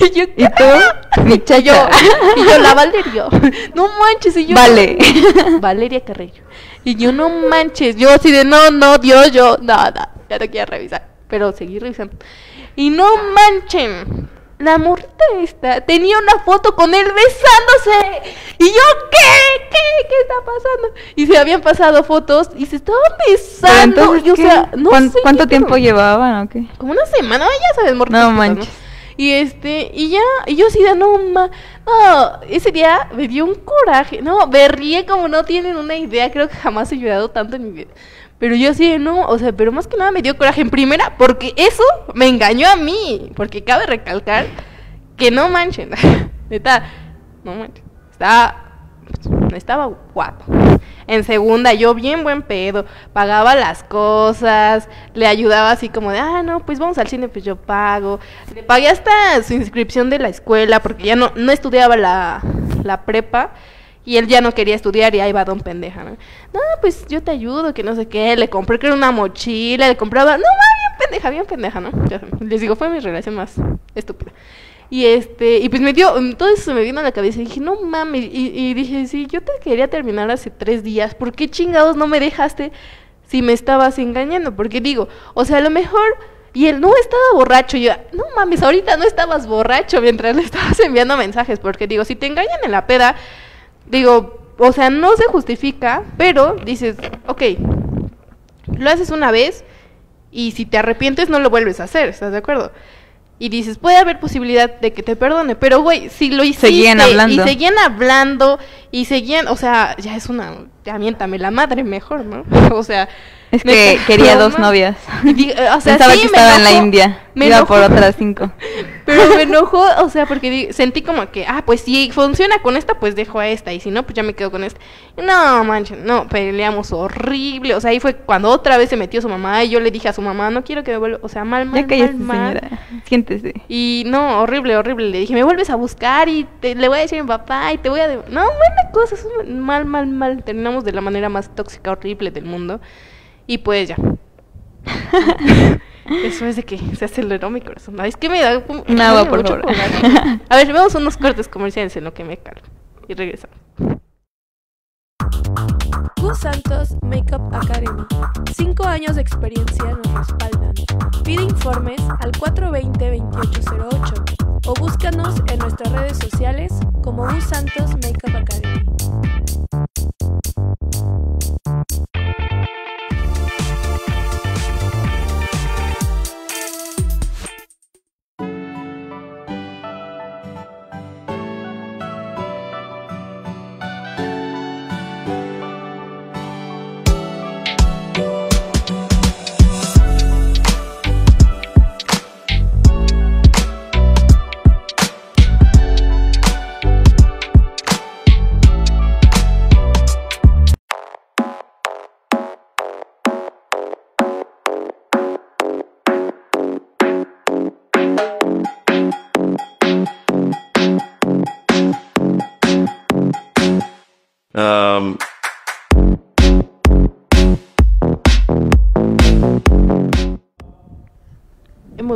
Y yo, ¿Y tú? Mi Y yo, chacha. y yo, la Valeria. No manches, y yo. Vale. Valeria Carrillo. Y yo, no manches. Yo así de, no, no, Dios, yo, nada. Ya no quiero revisar. Pero seguí revisando. Y no manchen. La morrita esta tenía una foto con él besándose. Y yo, ¿qué? ¿Qué? ¿Qué está pasando? Y se habían pasado fotos y se estaban besando. entonces, y, o sea, no ¿Cuán- sé ¿Cuánto tiempo llevaban o qué? Como una semana, ya sabes, morritas No manches. Y este, y ya, y yo así de no, ma, no, ese día me dio un coraje, no, me ríe como no tienen una idea, creo que jamás he llorado tanto en mi vida. Pero yo de no, o sea, pero más que nada me dio coraje en primera, porque eso me engañó a mí, porque cabe recalcar que no manchen, neta, no manchen, estaba, estaba guapo. En segunda, yo bien buen pedo, pagaba las cosas, le ayudaba así como de, ah, no, pues vamos al cine, pues yo pago. Le pagué hasta su inscripción de la escuela porque ya no, no estudiaba la, la prepa y él ya no quería estudiar y ahí va don pendeja, ¿no? No, pues yo te ayudo, que no sé qué, le compré creo una mochila, le compraba, no, va bien pendeja, bien pendeja, ¿no? Les digo, fue mi relación más estúpida. Y este, y pues me dio, mm, eso se me vino a la cabeza y dije, no mames, y, dije, sí, yo te quería terminar hace tres días, ¿por qué chingados no me dejaste si me estabas engañando? Porque digo, o sea, a lo mejor, y él no estaba borracho, yo, no mames, ahorita no estabas borracho mientras le estabas enviando mensajes, porque digo, si te engañan en la peda, digo, o sea, no se justifica, pero dices, ok, lo haces una vez y si te arrepientes no lo vuelves a hacer, ¿estás de acuerdo? Y dices, puede haber posibilidad de que te perdone, pero güey, si lo hiciste Seguían hablando. y seguían hablando y seguían, o sea, ya es una, ya miéntame la madre mejor, ¿no? O sea, Es que quería dos novias. y eh, o sea, Pensaba sí, que me estaba en la India. me Iba enojó. por otras cinco. Pero me enojó, o sea, porque sentí como que, ah, pues si funciona con esta, pues dejo a esta, y si no, pues ya me quedo con esta. No, manches, no, peleamos horrible, o sea, ahí fue cuando otra vez se metió su mamá, y yo le dije a su mamá, no quiero que me vuelva, o sea, mal, mal, Ya cállate, mal, mal. señora. Siéntese. Y no, horrible, horrible, le dije, me vuelves a buscar y te- le voy a decir a mi papá y te voy a... No, buena cosa, es un- mal, mal, mal, terminamos de la manera más tóxica, horrible del mundo, y pues ya. Eso es de que se aceleró mi corazón. Ay, es que me da un, agua, por favor. A ver, vemos unos cortes comerciales en lo que me calmo. Y regresamos. Q Santos Makeup Academy. Cinco años de experiencia nos respaldan. Pide informes al 420-2808 o búscanos en nuestras redes sociales como Q Santos Makeup Academy.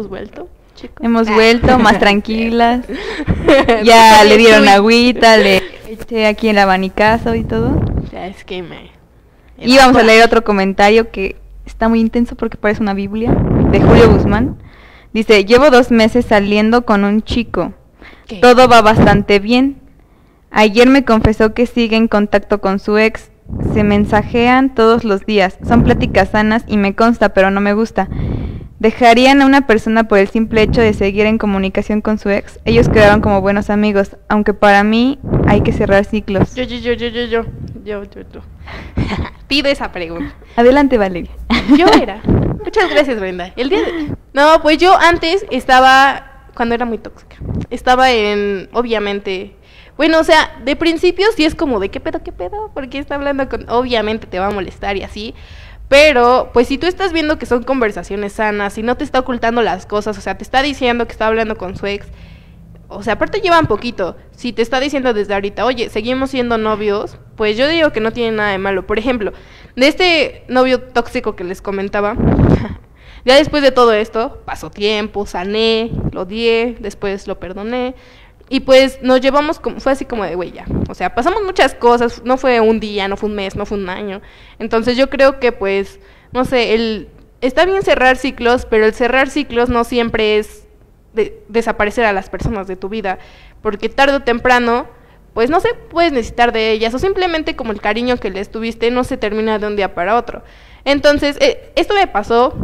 Hemos vuelto, chicos. Hemos vuelto más tranquilas. Ya le dieron agüita, le eché aquí el abanicazo y todo. Ya es que me... Y vamos a leer otro comentario que está muy intenso porque parece una Biblia, de Julio Guzmán. Dice, llevo dos meses saliendo con un chico. ¿Qué? Todo va bastante bien. Ayer me confesó que sigue en contacto con su ex. Se mensajean todos los días. Son pláticas sanas y me consta, pero no me gusta. ¿Dejarían a una persona por el simple hecho de seguir en comunicación con su ex? Ellos quedaron como buenos amigos, aunque para mí hay que cerrar ciclos. Yo, yo, yo, yo, yo, yo, yo, yo, yo. Pide esa pregunta. Adelante, Valeria. Yo era. Muchas gracias, Brenda. El día de... No, pues yo antes estaba, cuando era muy tóxica, estaba en, obviamente, bueno, o sea, de principio sí es como de qué pedo, qué pedo, porque está hablando con, obviamente te va a molestar y así, pero pues si tú estás viendo que son conversaciones sanas y no te está ocultando las cosas, o sea, te está diciendo que está hablando con su ex, o sea, aparte llevan poquito. Si te está diciendo desde ahorita, oye, seguimos siendo novios, pues yo digo que no tiene nada de malo. Por ejemplo, de este novio tóxico que les comentaba, ya después de todo esto, pasó tiempo, sané, lo odié, después lo perdoné. Y pues nos llevamos, como, fue así como de, güey, ya. O sea, pasamos muchas cosas, no fue un día, no fue un mes, no fue un año. Entonces yo creo que pues, no sé, el, está bien cerrar ciclos, pero el cerrar ciclos no siempre es de desaparecer a las personas de tu vida, porque tarde o temprano, pues no se puedes necesitar de ellas, o simplemente como el cariño que les tuviste no se termina de un día para otro. Entonces, eh, esto me pasó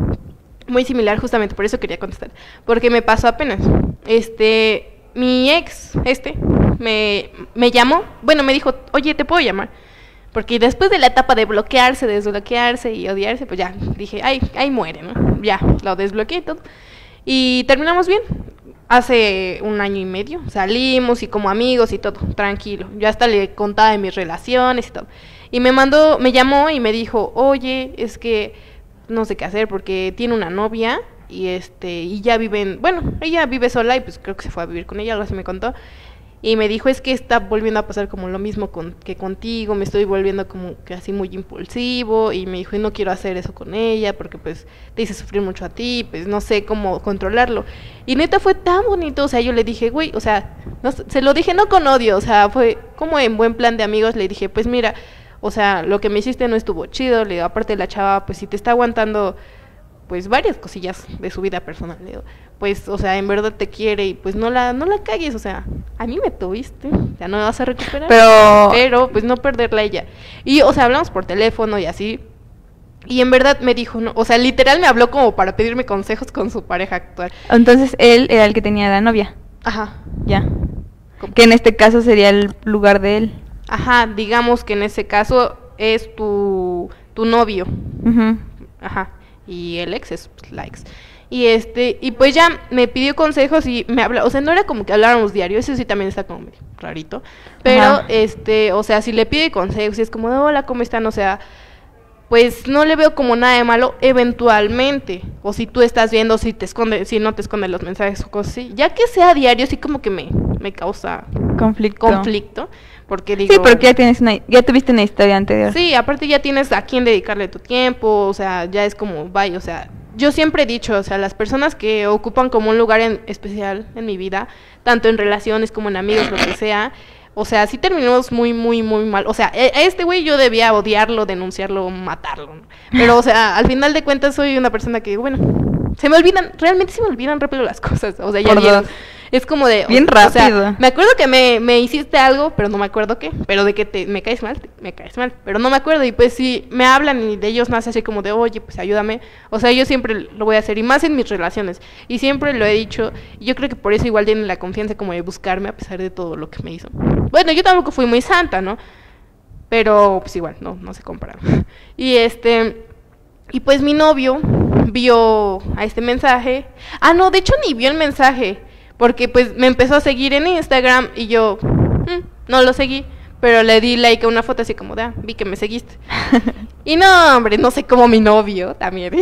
muy similar justamente, por eso quería contestar, porque me pasó apenas. Este, mi ex, este, me, me llamó, bueno, me dijo, oye, ¿te puedo llamar? Porque después de la etapa de bloquearse, desbloquearse y odiarse, pues ya dije, ay, ahí muere, ¿no? Ya, lo desbloqueé y todo. Y terminamos bien. Hace un año y medio salimos y como amigos y todo, tranquilo. Yo hasta le contaba de mis relaciones y todo. Y me mandó, me llamó y me dijo, oye, es que no sé qué hacer porque tiene una novia y este y ya viven, bueno, ella vive sola y pues creo que se fue a vivir con ella, algo así me contó y me dijo es que está volviendo a pasar como lo mismo con, que contigo, me estoy volviendo como que así muy impulsivo y me dijo no quiero hacer eso con ella porque pues te hice sufrir mucho a ti, pues no sé cómo controlarlo. Y neta fue tan bonito, o sea, yo le dije, güey, o sea, no, se lo dije no con odio, o sea, fue como en buen plan de amigos, le dije, pues mira, o sea, lo que me hiciste no estuvo chido, le digo, aparte la chava, pues si te está aguantando pues varias cosillas de su vida personal, digo, pues, o sea, en verdad te quiere y pues no la, no la calles, o sea, a mí me tuviste, ya no me vas a recuperar. Pero... Pero, pues no perderla ella. Y, o sea, hablamos por teléfono y así. Y en verdad me dijo, no, o sea, literal me habló como para pedirme consejos con su pareja actual. Entonces él era el que tenía la novia. Ajá. Ya. Que en este caso sería el lugar de él. Ajá, digamos que en ese caso es tu, tu novio. Ajá. Y el ex es pues, la ex. Y este, y pues ya me pidió consejos y me habla, o sea, no era como que habláramos diario, eso sí también está como rarito. Pero Ajá. este, o sea, si le pide consejos y es como, hola, ¿cómo están? O sea, pues no le veo como nada de malo eventualmente. O si tú estás viendo, si te esconde, si no te esconde los mensajes o cosas así. Ya que sea diario, sí como que me, me causa Conflicto. conflicto. Porque digo. Sí, porque ya tienes una, ya tuviste una historia anterior. Sí, aparte ya tienes a quién dedicarle tu tiempo, o sea, ya es como, vaya, o sea, yo siempre he dicho, o sea, las personas que ocupan como un lugar en especial en mi vida, tanto en relaciones como en amigos, lo que sea, o sea, sí terminamos muy, muy, muy mal. O sea, e- a este güey yo debía odiarlo, denunciarlo, matarlo. ¿no? Pero, o sea, al final de cuentas soy una persona que, bueno, se me olvidan, realmente se me olvidan rápido las cosas. O sea, ya Por vieron. dos. Es como de... Bien o sea, rápido. me acuerdo que me, me hiciste algo, pero no me acuerdo qué. Pero de que te, me caes mal, te- me caes mal. Pero no me acuerdo. Y pues si me hablan y de ellos nace así como de, oye, pues ayúdame. O sea, yo siempre lo voy a hacer. Y más en mis relaciones. Y siempre lo he dicho. Y yo creo que por eso igual tienen la confianza como de buscarme a pesar de todo lo que me hizo. Bueno, yo tampoco fui muy santa, ¿no? Pero pues igual, no, no se compara. Y este... Y pues mi novio vio a este mensaje. Ah, no, de hecho ni vio el mensaje. Porque pues me empezó a seguir en Instagram y yo mm, no lo seguí. Pero le di like a una foto así como de, ah, vi que me seguiste. y no, hombre, no sé cómo mi novio también,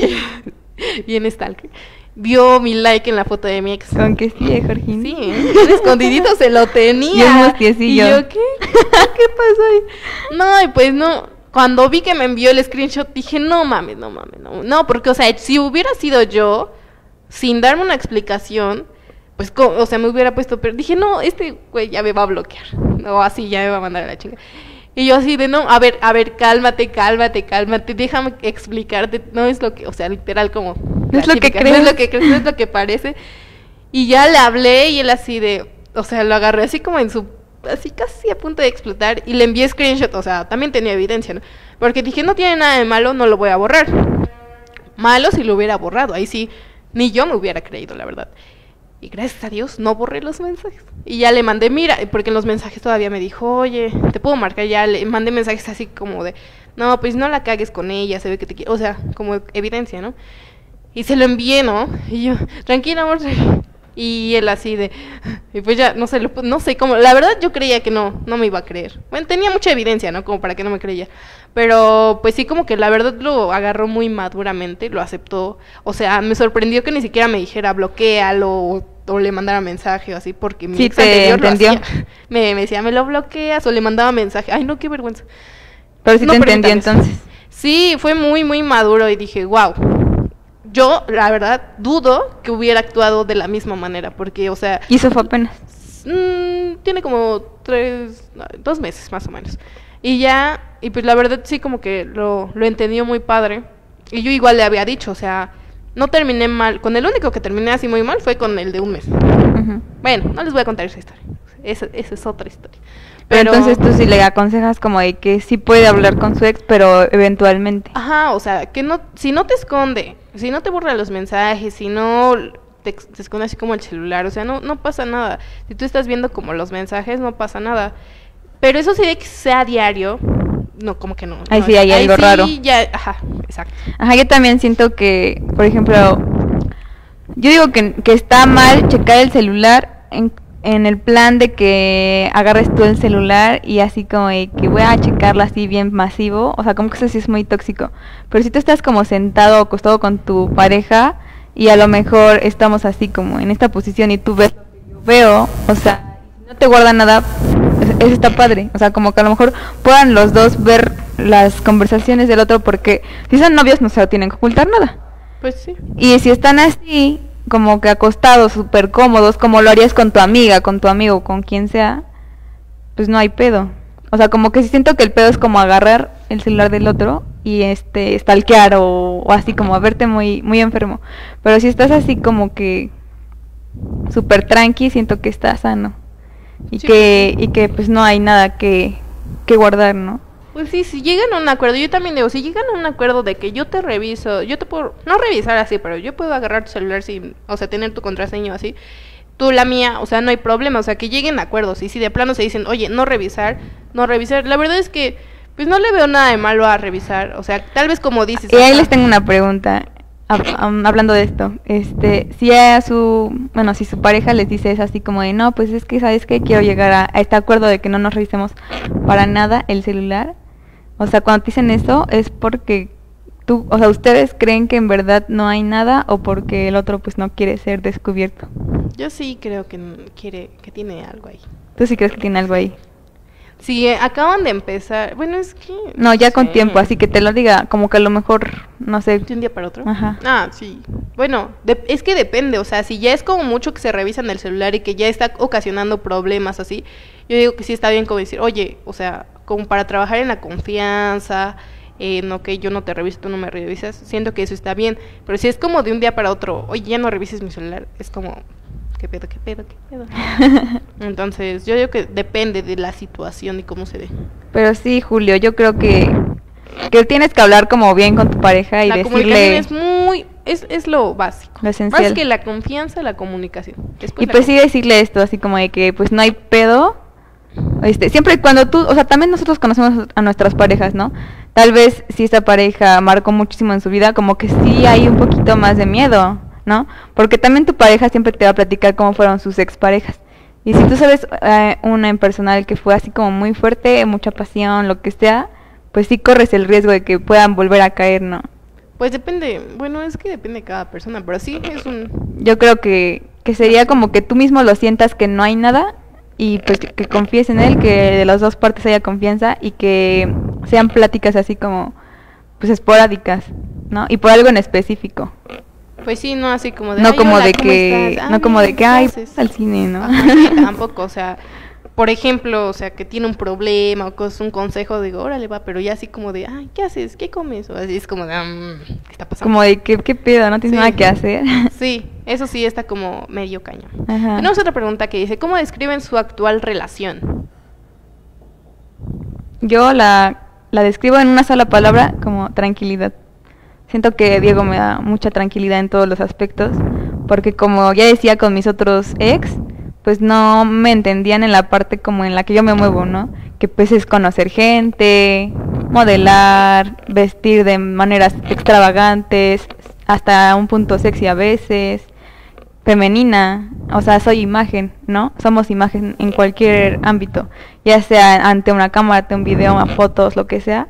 bien stalker, vio mi like en la foto de mi ex. Con que sí, eh, Jorgín. Sí, escondidito se lo tenía. Y. Y yo, ¿qué? ¿Qué pasó ahí? No, y pues no. Cuando vi que me envió el screenshot, dije, no mames, no mames, no. No, porque, o sea, si hubiera sido yo, sin darme una explicación, pues, o sea, me hubiera puesto, pero dije, no, este güey ya me va a bloquear. No, así ya me va a mandar a la chinga. Y yo así de, no, a ver, a ver, cálmate, cálmate, cálmate, déjame explicarte. No es lo que, o sea, literal como... No es lo que típica, No es crees. lo que crees, no es lo que parece. Y ya le hablé y él así de, o sea, lo agarré así como en su, así casi a punto de explotar y le envié screenshot, o sea, también tenía evidencia, ¿no? Porque dije, no tiene nada de malo, no lo voy a borrar. Malo si lo hubiera borrado, ahí sí, ni yo me hubiera creído, la verdad. Y gracias a Dios no borré los mensajes. Y ya le mandé, mira, porque en los mensajes todavía me dijo, oye, te puedo marcar, ya le mandé mensajes así como de, no, pues no la cagues con ella, se ve que te quiere, o sea, como evidencia, ¿no? Y se lo envié, ¿no? Y yo, tranquila, amor. tranquila". Y él así de, y pues ya, no sé, no sé cómo, la verdad yo creía que no, no me iba a creer. Bueno, tenía mucha evidencia, ¿no? Como para que no me creyera. Pero pues sí, como que la verdad lo agarró muy maduramente, lo aceptó. O sea, me sorprendió que ni siquiera me dijera bloquealo o o le mandara mensaje o así, porque mi Sí, ex te anterior lo hacía. Me, me decía, me lo bloqueas, o le mandaba mensaje. Ay, no, qué vergüenza. Pero sí No te entendí entonces. Sí, fue muy, muy maduro y dije, wow. Yo, la verdad, dudo que hubiera actuado de la misma manera, porque, o sea, Y eso fue apenas. mm, tiene como tres, dos meses más o menos. Y ya, y pues la verdad sí como que lo, lo entendió muy padre. Y yo igual le había dicho, o sea, no terminé mal. Con el único que terminé así muy mal fue con el de un mes. Bueno, no les voy a contar esa historia. Esa, esa es otra historia. Pero entonces tú sí le aconsejas como de que sí puede hablar con su ex, pero eventualmente. Ajá, o sea, que no, si no te esconde, si no te borra los mensajes, si no te, esconde así como el celular, o sea, no, no pasa nada. Si tú estás viendo como los mensajes, no pasa nada. Pero eso sí de que sea diario, no, como que no. Ahí no, sí hay algo sí raro. ya, ajá, exacto. Ajá, yo también siento que, por ejemplo, yo digo que, que está mal checar el celular en, en el plan de que agarres tú el celular y así como de que voy a checarlo así bien masivo, o sea, como que eso sí es muy tóxico. Pero si tú estás como sentado o acostado con tu pareja y a lo mejor estamos así como en esta posición y tú ves lo que yo veo, o sea, no te guarda nada, es- eso está padre. O sea, como que a lo mejor puedan los dos ver las conversaciones del otro porque si son novios no se lo tienen que ocultar nada. Pues sí. Y si están así, como que acostados, súper cómodos, como lo harías con tu amiga, con tu amigo, con quien sea, pues no hay pedo. O sea, como que sí siento que el pedo es como agarrar el celular del otro y este stalkear o, o así como verte muy muy enfermo. Pero si estás así como que súper tranqui, siento que está sano. Y Sí, que y que pues no hay nada que que guardar, ¿no? Pues sí, si llegan a un acuerdo, yo también digo, si llegan a un acuerdo de que yo te reviso, yo te puedo, no revisar así, pero yo puedo agarrar tu celular sin, o sea, tener tu contraseña así, tú la mía, o sea, no hay problema, o sea, que lleguen a acuerdos, y si de plano se dicen, oye, no revisar, no revisar, la verdad es que, pues no le veo nada de malo a revisar, o sea, tal vez como dices. Y ahí les tengo una pregunta, hablando de esto. Este, si a su, bueno, si su pareja les dice es así como de, no, pues es que, ¿sabes qué? Quiero llegar a, a este acuerdo de que no nos revisemos para nada el celular. O sea, cuando te dicen eso es porque tú, o sea, ustedes creen que en verdad no hay nada o porque el otro pues no quiere ser descubierto. Yo sí creo que quiere, que tiene algo ahí. ¿Tú sí crees que tiene algo ahí? Si eh, acaban de empezar, bueno, es que... No, ya con tiempo, así que te lo diga, como que a lo mejor, no sé. ¿De un día para otro? Ajá. Ah, sí. Bueno, de- es que depende, o sea, si ya es como mucho que se revisan el celular y que ya está ocasionando problemas así, yo digo que sí está bien como decir, oye, o sea, como para trabajar en la confianza, en ok, yo no te reviso, tú no me revisas, siento que eso está bien, pero si es como de un día para otro, oye, ya no revises mi celular, es como, ¿qué pedo, qué pedo, qué pedo? Entonces, yo digo que depende de la situación y cómo se dé. Pero sí, Julio, yo creo que, que tienes que hablar como bien con tu pareja y la comunicación decirle... es muy, es, es lo básico. Lo esencial. Más que la confianza, la comunicación. Después Y la pues sí decirle esto, así como de que pues no hay pedo. Este, siempre cuando tú, o sea, también nosotros conocemos a nuestras parejas, ¿no? Tal vez si esta pareja marcó muchísimo en su vida, como que sí hay un poquito más de miedo, ¿no? Porque también tu pareja siempre te va a platicar cómo fueron sus exparejas. Y si tú sabes eh, una en personal que fue así como muy fuerte, mucha pasión, lo que sea, pues sí corres el riesgo de que puedan volver a caer, ¿no? Pues depende, bueno, es que depende de cada persona, pero sí es un... Yo creo que, que sería como que tú mismo lo sientas que no hay nada y pues que, que confíes en él, que de las dos partes haya confianza y que sean pláticas así como pues esporádicas, ¿no? Y por algo en específico. Pues sí, no así como de... No "Ay, como hola, de ¿cómo que? Ah, no como de que ¿qué ay, haces?". al cine, ¿no? Ajá, tampoco, o sea, por ejemplo, o sea, que tiene un problema o cosas, un consejo, digo, órale, va, pero ya así como de, ay, ¿qué haces? ¿Qué comes? O así es como de, "Mm, ¿qué está pasando? como de que qué pedo, no tienes Sí. nada que hacer. Sí, eso sí está como medio cañón. Ajá. Tenemos otra pregunta que dice, ¿cómo describen su actual relación? Yo la, la describo en una sola palabra como tranquilidad. Siento que Diego me da mucha tranquilidad en todos los aspectos, porque como ya decía con mis otros ex, pues no me entendían en la parte como en la que yo me muevo, ¿no? Que pues es conocer gente, modelar, vestir de maneras extravagantes, hasta un punto sexy a veces, femenina, o sea, soy imagen, ¿no? Somos imagen en cualquier ámbito, ya sea ante una cámara, ante un video, a fotos, lo que sea.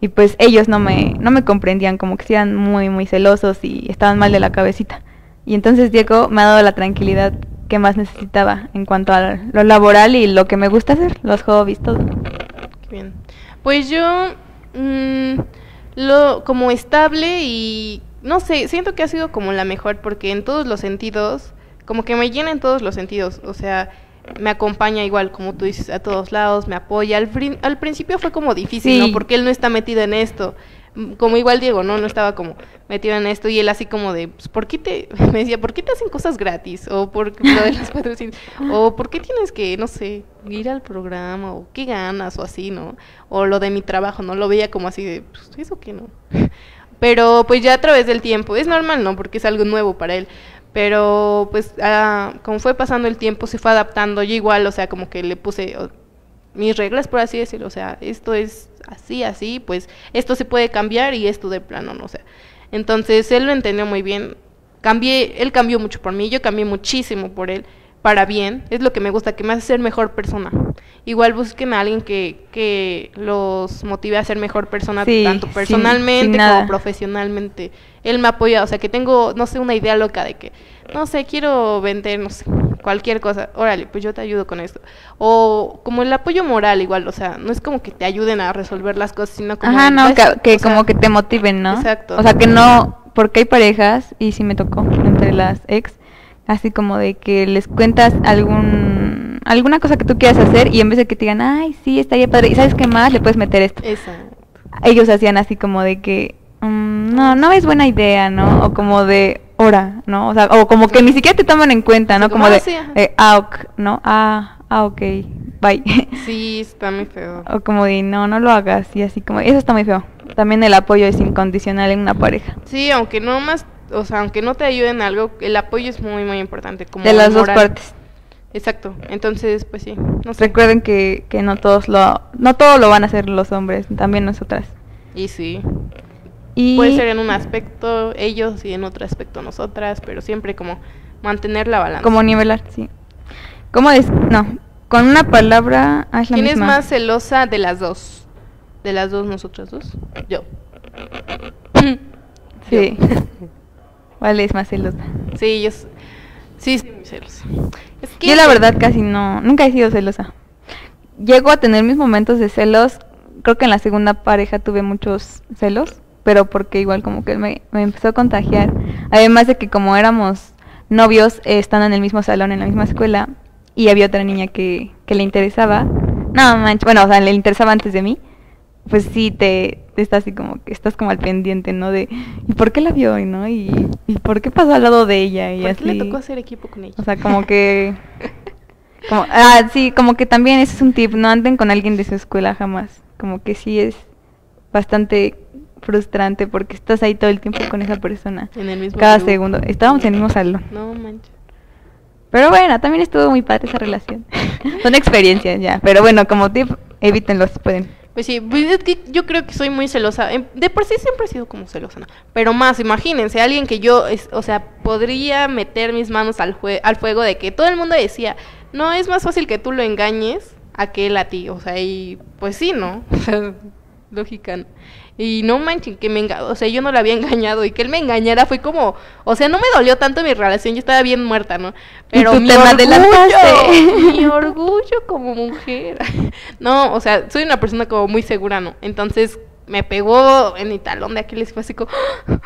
Y pues ellos no me, no me comprendían, como que eran muy, muy celosos y estaban mal de la cabecita. Y entonces Diego me ha dado la tranquilidad que más necesitaba en cuanto a lo laboral y lo que me gusta hacer, los hobbies, todo. Bien. Pues yo, mm, lo, como estable y, no sé, siento que ha sido como la mejor porque en todos los sentidos, como que me llena en todos los sentidos, o sea, me acompaña igual, como tú dices, a todos lados, me apoya. Al, al principio fue como difícil, Sí. ¿no? Porque él no está metido en esto. Como igual Diego, ¿no? No estaba como metido en esto y él así como de, pues, ¿por qué te, me decía, ¿por qué te hacen cosas gratis? O por lo de los patrocinios, o ¿por qué tienes que, no sé, ir al programa? O ¿qué ganas? O así, ¿no? O lo de mi trabajo, ¿no? Lo veía como así de, pues, ¿eso qué no? Pero pues ya a través del tiempo, es normal, ¿no? Porque es algo nuevo para él. Pero pues ah, como fue pasando el tiempo, se fue adaptando. Yo igual, o sea, como que le puse mis reglas, por así decirlo. O sea, esto es así, así, pues esto se puede cambiar y esto de plano, no o sea. Entonces él lo entendió muy bien. Cambié, él cambió mucho por mí, yo cambié muchísimo por él, para bien. Es lo que me gusta, que me hace ser mejor persona. Igual busquen a alguien que, que los motive a ser mejor persona, Sí, tanto personalmente sin como profesionalmente. Él me apoya, o sea, que tengo, no sé, una idea loca de que, no sé, quiero vender, no sé, cualquier cosa. Órale, pues yo te ayudo con esto. O como el apoyo moral igual, o sea, no es como que te ayuden a resolver las cosas, sino como... Ajá, no, "Ves", que, que o sea, como que te motiven, ¿no? Exacto. O sea, que no, porque hay parejas, y sí me tocó entre las ex, así como de que les cuentas algún alguna cosa que tú quieras hacer y en vez de que te digan, ay, sí, estaría padre, y sabes qué más, le puedes meter esto. Exacto. Ellos hacían así como de que, mm, no, no es buena idea, ¿no? O como de, hora, ¿no? O sea, o como que ni siquiera te toman en cuenta, ¿no? Como de, eh, ah, ok, ¿no? Ah, ah, ok, bye. Sí, está muy feo. O como de, no, no lo hagas. Y así como, eso está muy feo. También el apoyo es incondicional en una pareja. Sí, aunque no más, o sea, aunque no te ayuden en algo, el apoyo es muy, muy importante. Como de las dos partes. Exacto. Entonces, pues sí, no sé. Recuerden que, que no todos lo, no todo lo van a hacer los hombres, también nosotras. Y sí. Y Puede ser en un aspecto ellos y en otro aspecto nosotras, pero siempre como mantener la balanza. como nivelar, sí. ¿Cómo es? No, con una palabra, la ¿Quién es más celosa de las dos? ¿De las dos nosotras dos? Yo. Sí. Vale, es más celosa. Sí, yo sí, sí, muy celosa. Es que Yo la verdad casi no, nunca he sido celosa. Llego a tener mis momentos de celos. Creo que en la segunda pareja tuve muchos celos, pero porque igual como que me, me empezó a contagiar. Además de que como éramos novios, eh, estando en el mismo salón, en la misma escuela, y había otra niña que, que le interesaba. No, manches, bueno, o sea, le interesaba antes de mí. Pues sí, te, te estás así como que estás como al pendiente, ¿no? De, ¿y por qué la vio hoy, no? ¿Y, y por qué pasó al lado de ella? Y ¿Por así. qué le tocó hacer equipo con ella? O sea, como que... Como, ah, sí, como que también ese es un tip, no anden con alguien de su escuela jamás. Como que sí es bastante frustrante porque estás ahí todo el tiempo con esa persona. en el mismo Cada segundo. Estábamos en el mismo salón. No manches. Pero bueno, también estuvo muy padre esa relación. Son experiencias ya. Pero bueno, como tip, evítenlo si pueden. Pues sí, pues es que yo creo que soy muy celosa. Em, De por sí siempre he sido como celosa, ¿no? Pero más, imagínense, alguien que yo, es, o sea, podría meter mis manos al, jue- al fuego de que todo el mundo decía, no, es más fácil que tú lo engañes a que él a ti. O sea, y pues sí, ¿no? Lógica. ¿no? Y no manchen, que me enga o sea, yo no la había engañado y que él me engañara fue como, o sea, no me dolió tanto mi relación, yo estaba bien muerta, ¿no? Pero mi orgullo, mi orgullo como mujer. No, o sea, soy una persona como muy segura, ¿no? Entonces me pegó en mi talón de Aquiles fue así como...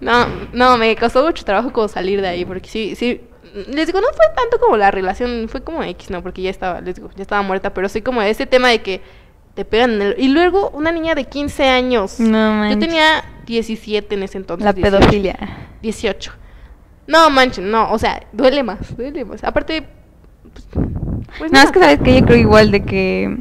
No, no, me costó mucho trabajo como salir de ahí, porque sí, sí... Les digo, no fue tanto como la relación, fue como X, ¿no? Porque ya estaba, les digo, ya estaba muerta, pero sí como ese tema de que te pegan en el... Y luego una niña de 15 años. No Yo manches. tenía 17 en ese entonces. La 18. pedofilia. 18. No, manchen, no, o sea, duele más, duele más. Aparte, pues, pues no, es que sabes que yo creo igual de que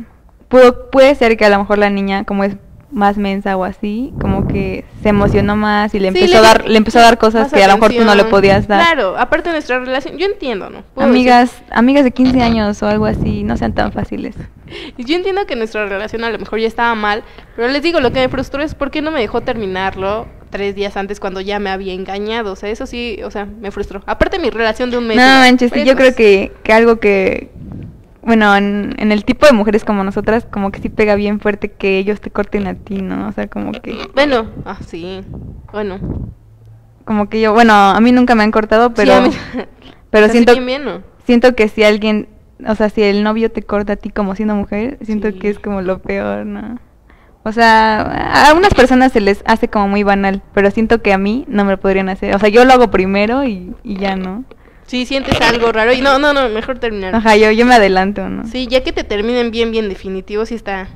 pudo, puede ser que a lo mejor la niña, como es más mensa o así, como que se emocionó más y le Sí, empezó a dar, le empezó a dar cosas que a lo mejor tú no le podías dar. Claro, aparte de nuestra relación, yo entiendo, ¿no? Puedo Amigas, amigas de 15 años o algo así, no sean tan fáciles. Decir- Yo entiendo que nuestra relación a lo mejor ya estaba mal, pero les digo, lo que me frustró es por qué no me dejó terminarlo tres días antes cuando ya me había engañado. O sea, eso sí, o sea, me frustró. Aparte mi relación de un mes. No manches, sí, yo creo que, que algo que, bueno, en, en el tipo de mujeres como nosotras, como que sí pega bien fuerte que ellos te corten a ti, ¿no? O sea, como que, Bueno, ah, sí, bueno. como que yo, bueno, a mí nunca me han cortado, pero, Sí, a mí- pero siento, bien, bien, ¿no? siento que si alguien, o sea, si el novio te corta a ti como siendo mujer, siento Sí. que es como lo peor, ¿no? O sea, a algunas personas se les hace como muy banal, pero siento que a mí no me lo podrían hacer. O sea, yo lo hago primero y, y ya, ¿no? Sí, sientes algo raro y no, no, no, mejor terminar. Ajá, yo, yo me adelanto, ¿no? Sí, ya que te terminen bien, bien definitivo, sí está,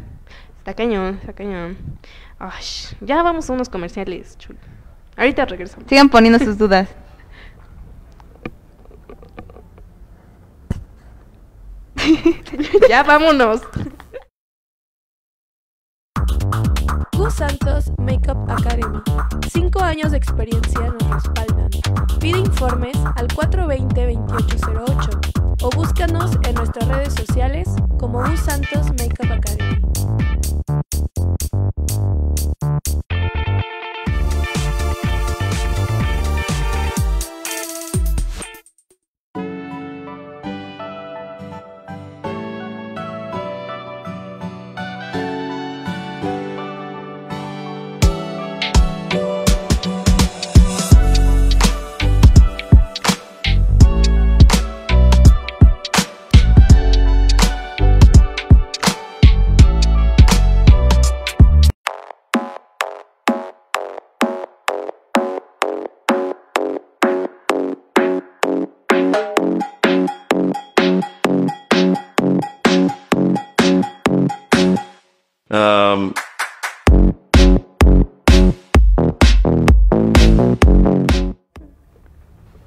está cañón, está cañón. Ay, ya vamos a unos comerciales, chulo. Ahorita regresamos. Sigan poniendo sus dudas. ya vámonos. Gus Santos Makeup Academy. Cinco años de experiencia nos respaldan. Pide informes al 420-2808 o búscanos en nuestras redes sociales como Gus Santos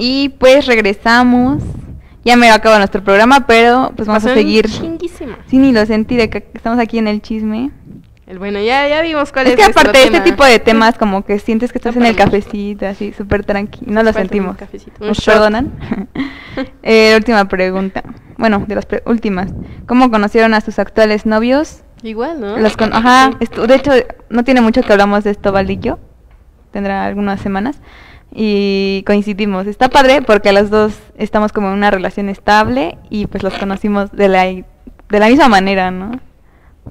Y pues regresamos. Ya me acaba nuestro programa, pero pues vamos Pasó a seguir. chinguísima. Sí, ni lo sentí de que estamos aquí en el chisme. El bueno, ya, ya vimos cuál Es es que aparte de este tipo de temas, como que sientes que estás en el cafecito, así, súper tranquilo. No lo sentimos. ¿Nos perdonan? eh, última pregunta. Bueno, de las pre- últimas. ¿Cómo conocieron a sus actuales novios? Igual, ¿no? Los con- Ajá, de hecho, no tiene mucho que hablamos de esto, Val y yo. Tendrá algunas semanas. Y coincidimos. Está padre porque los dos estamos como en una relación estable y pues los conocimos de la, de la misma manera, ¿no?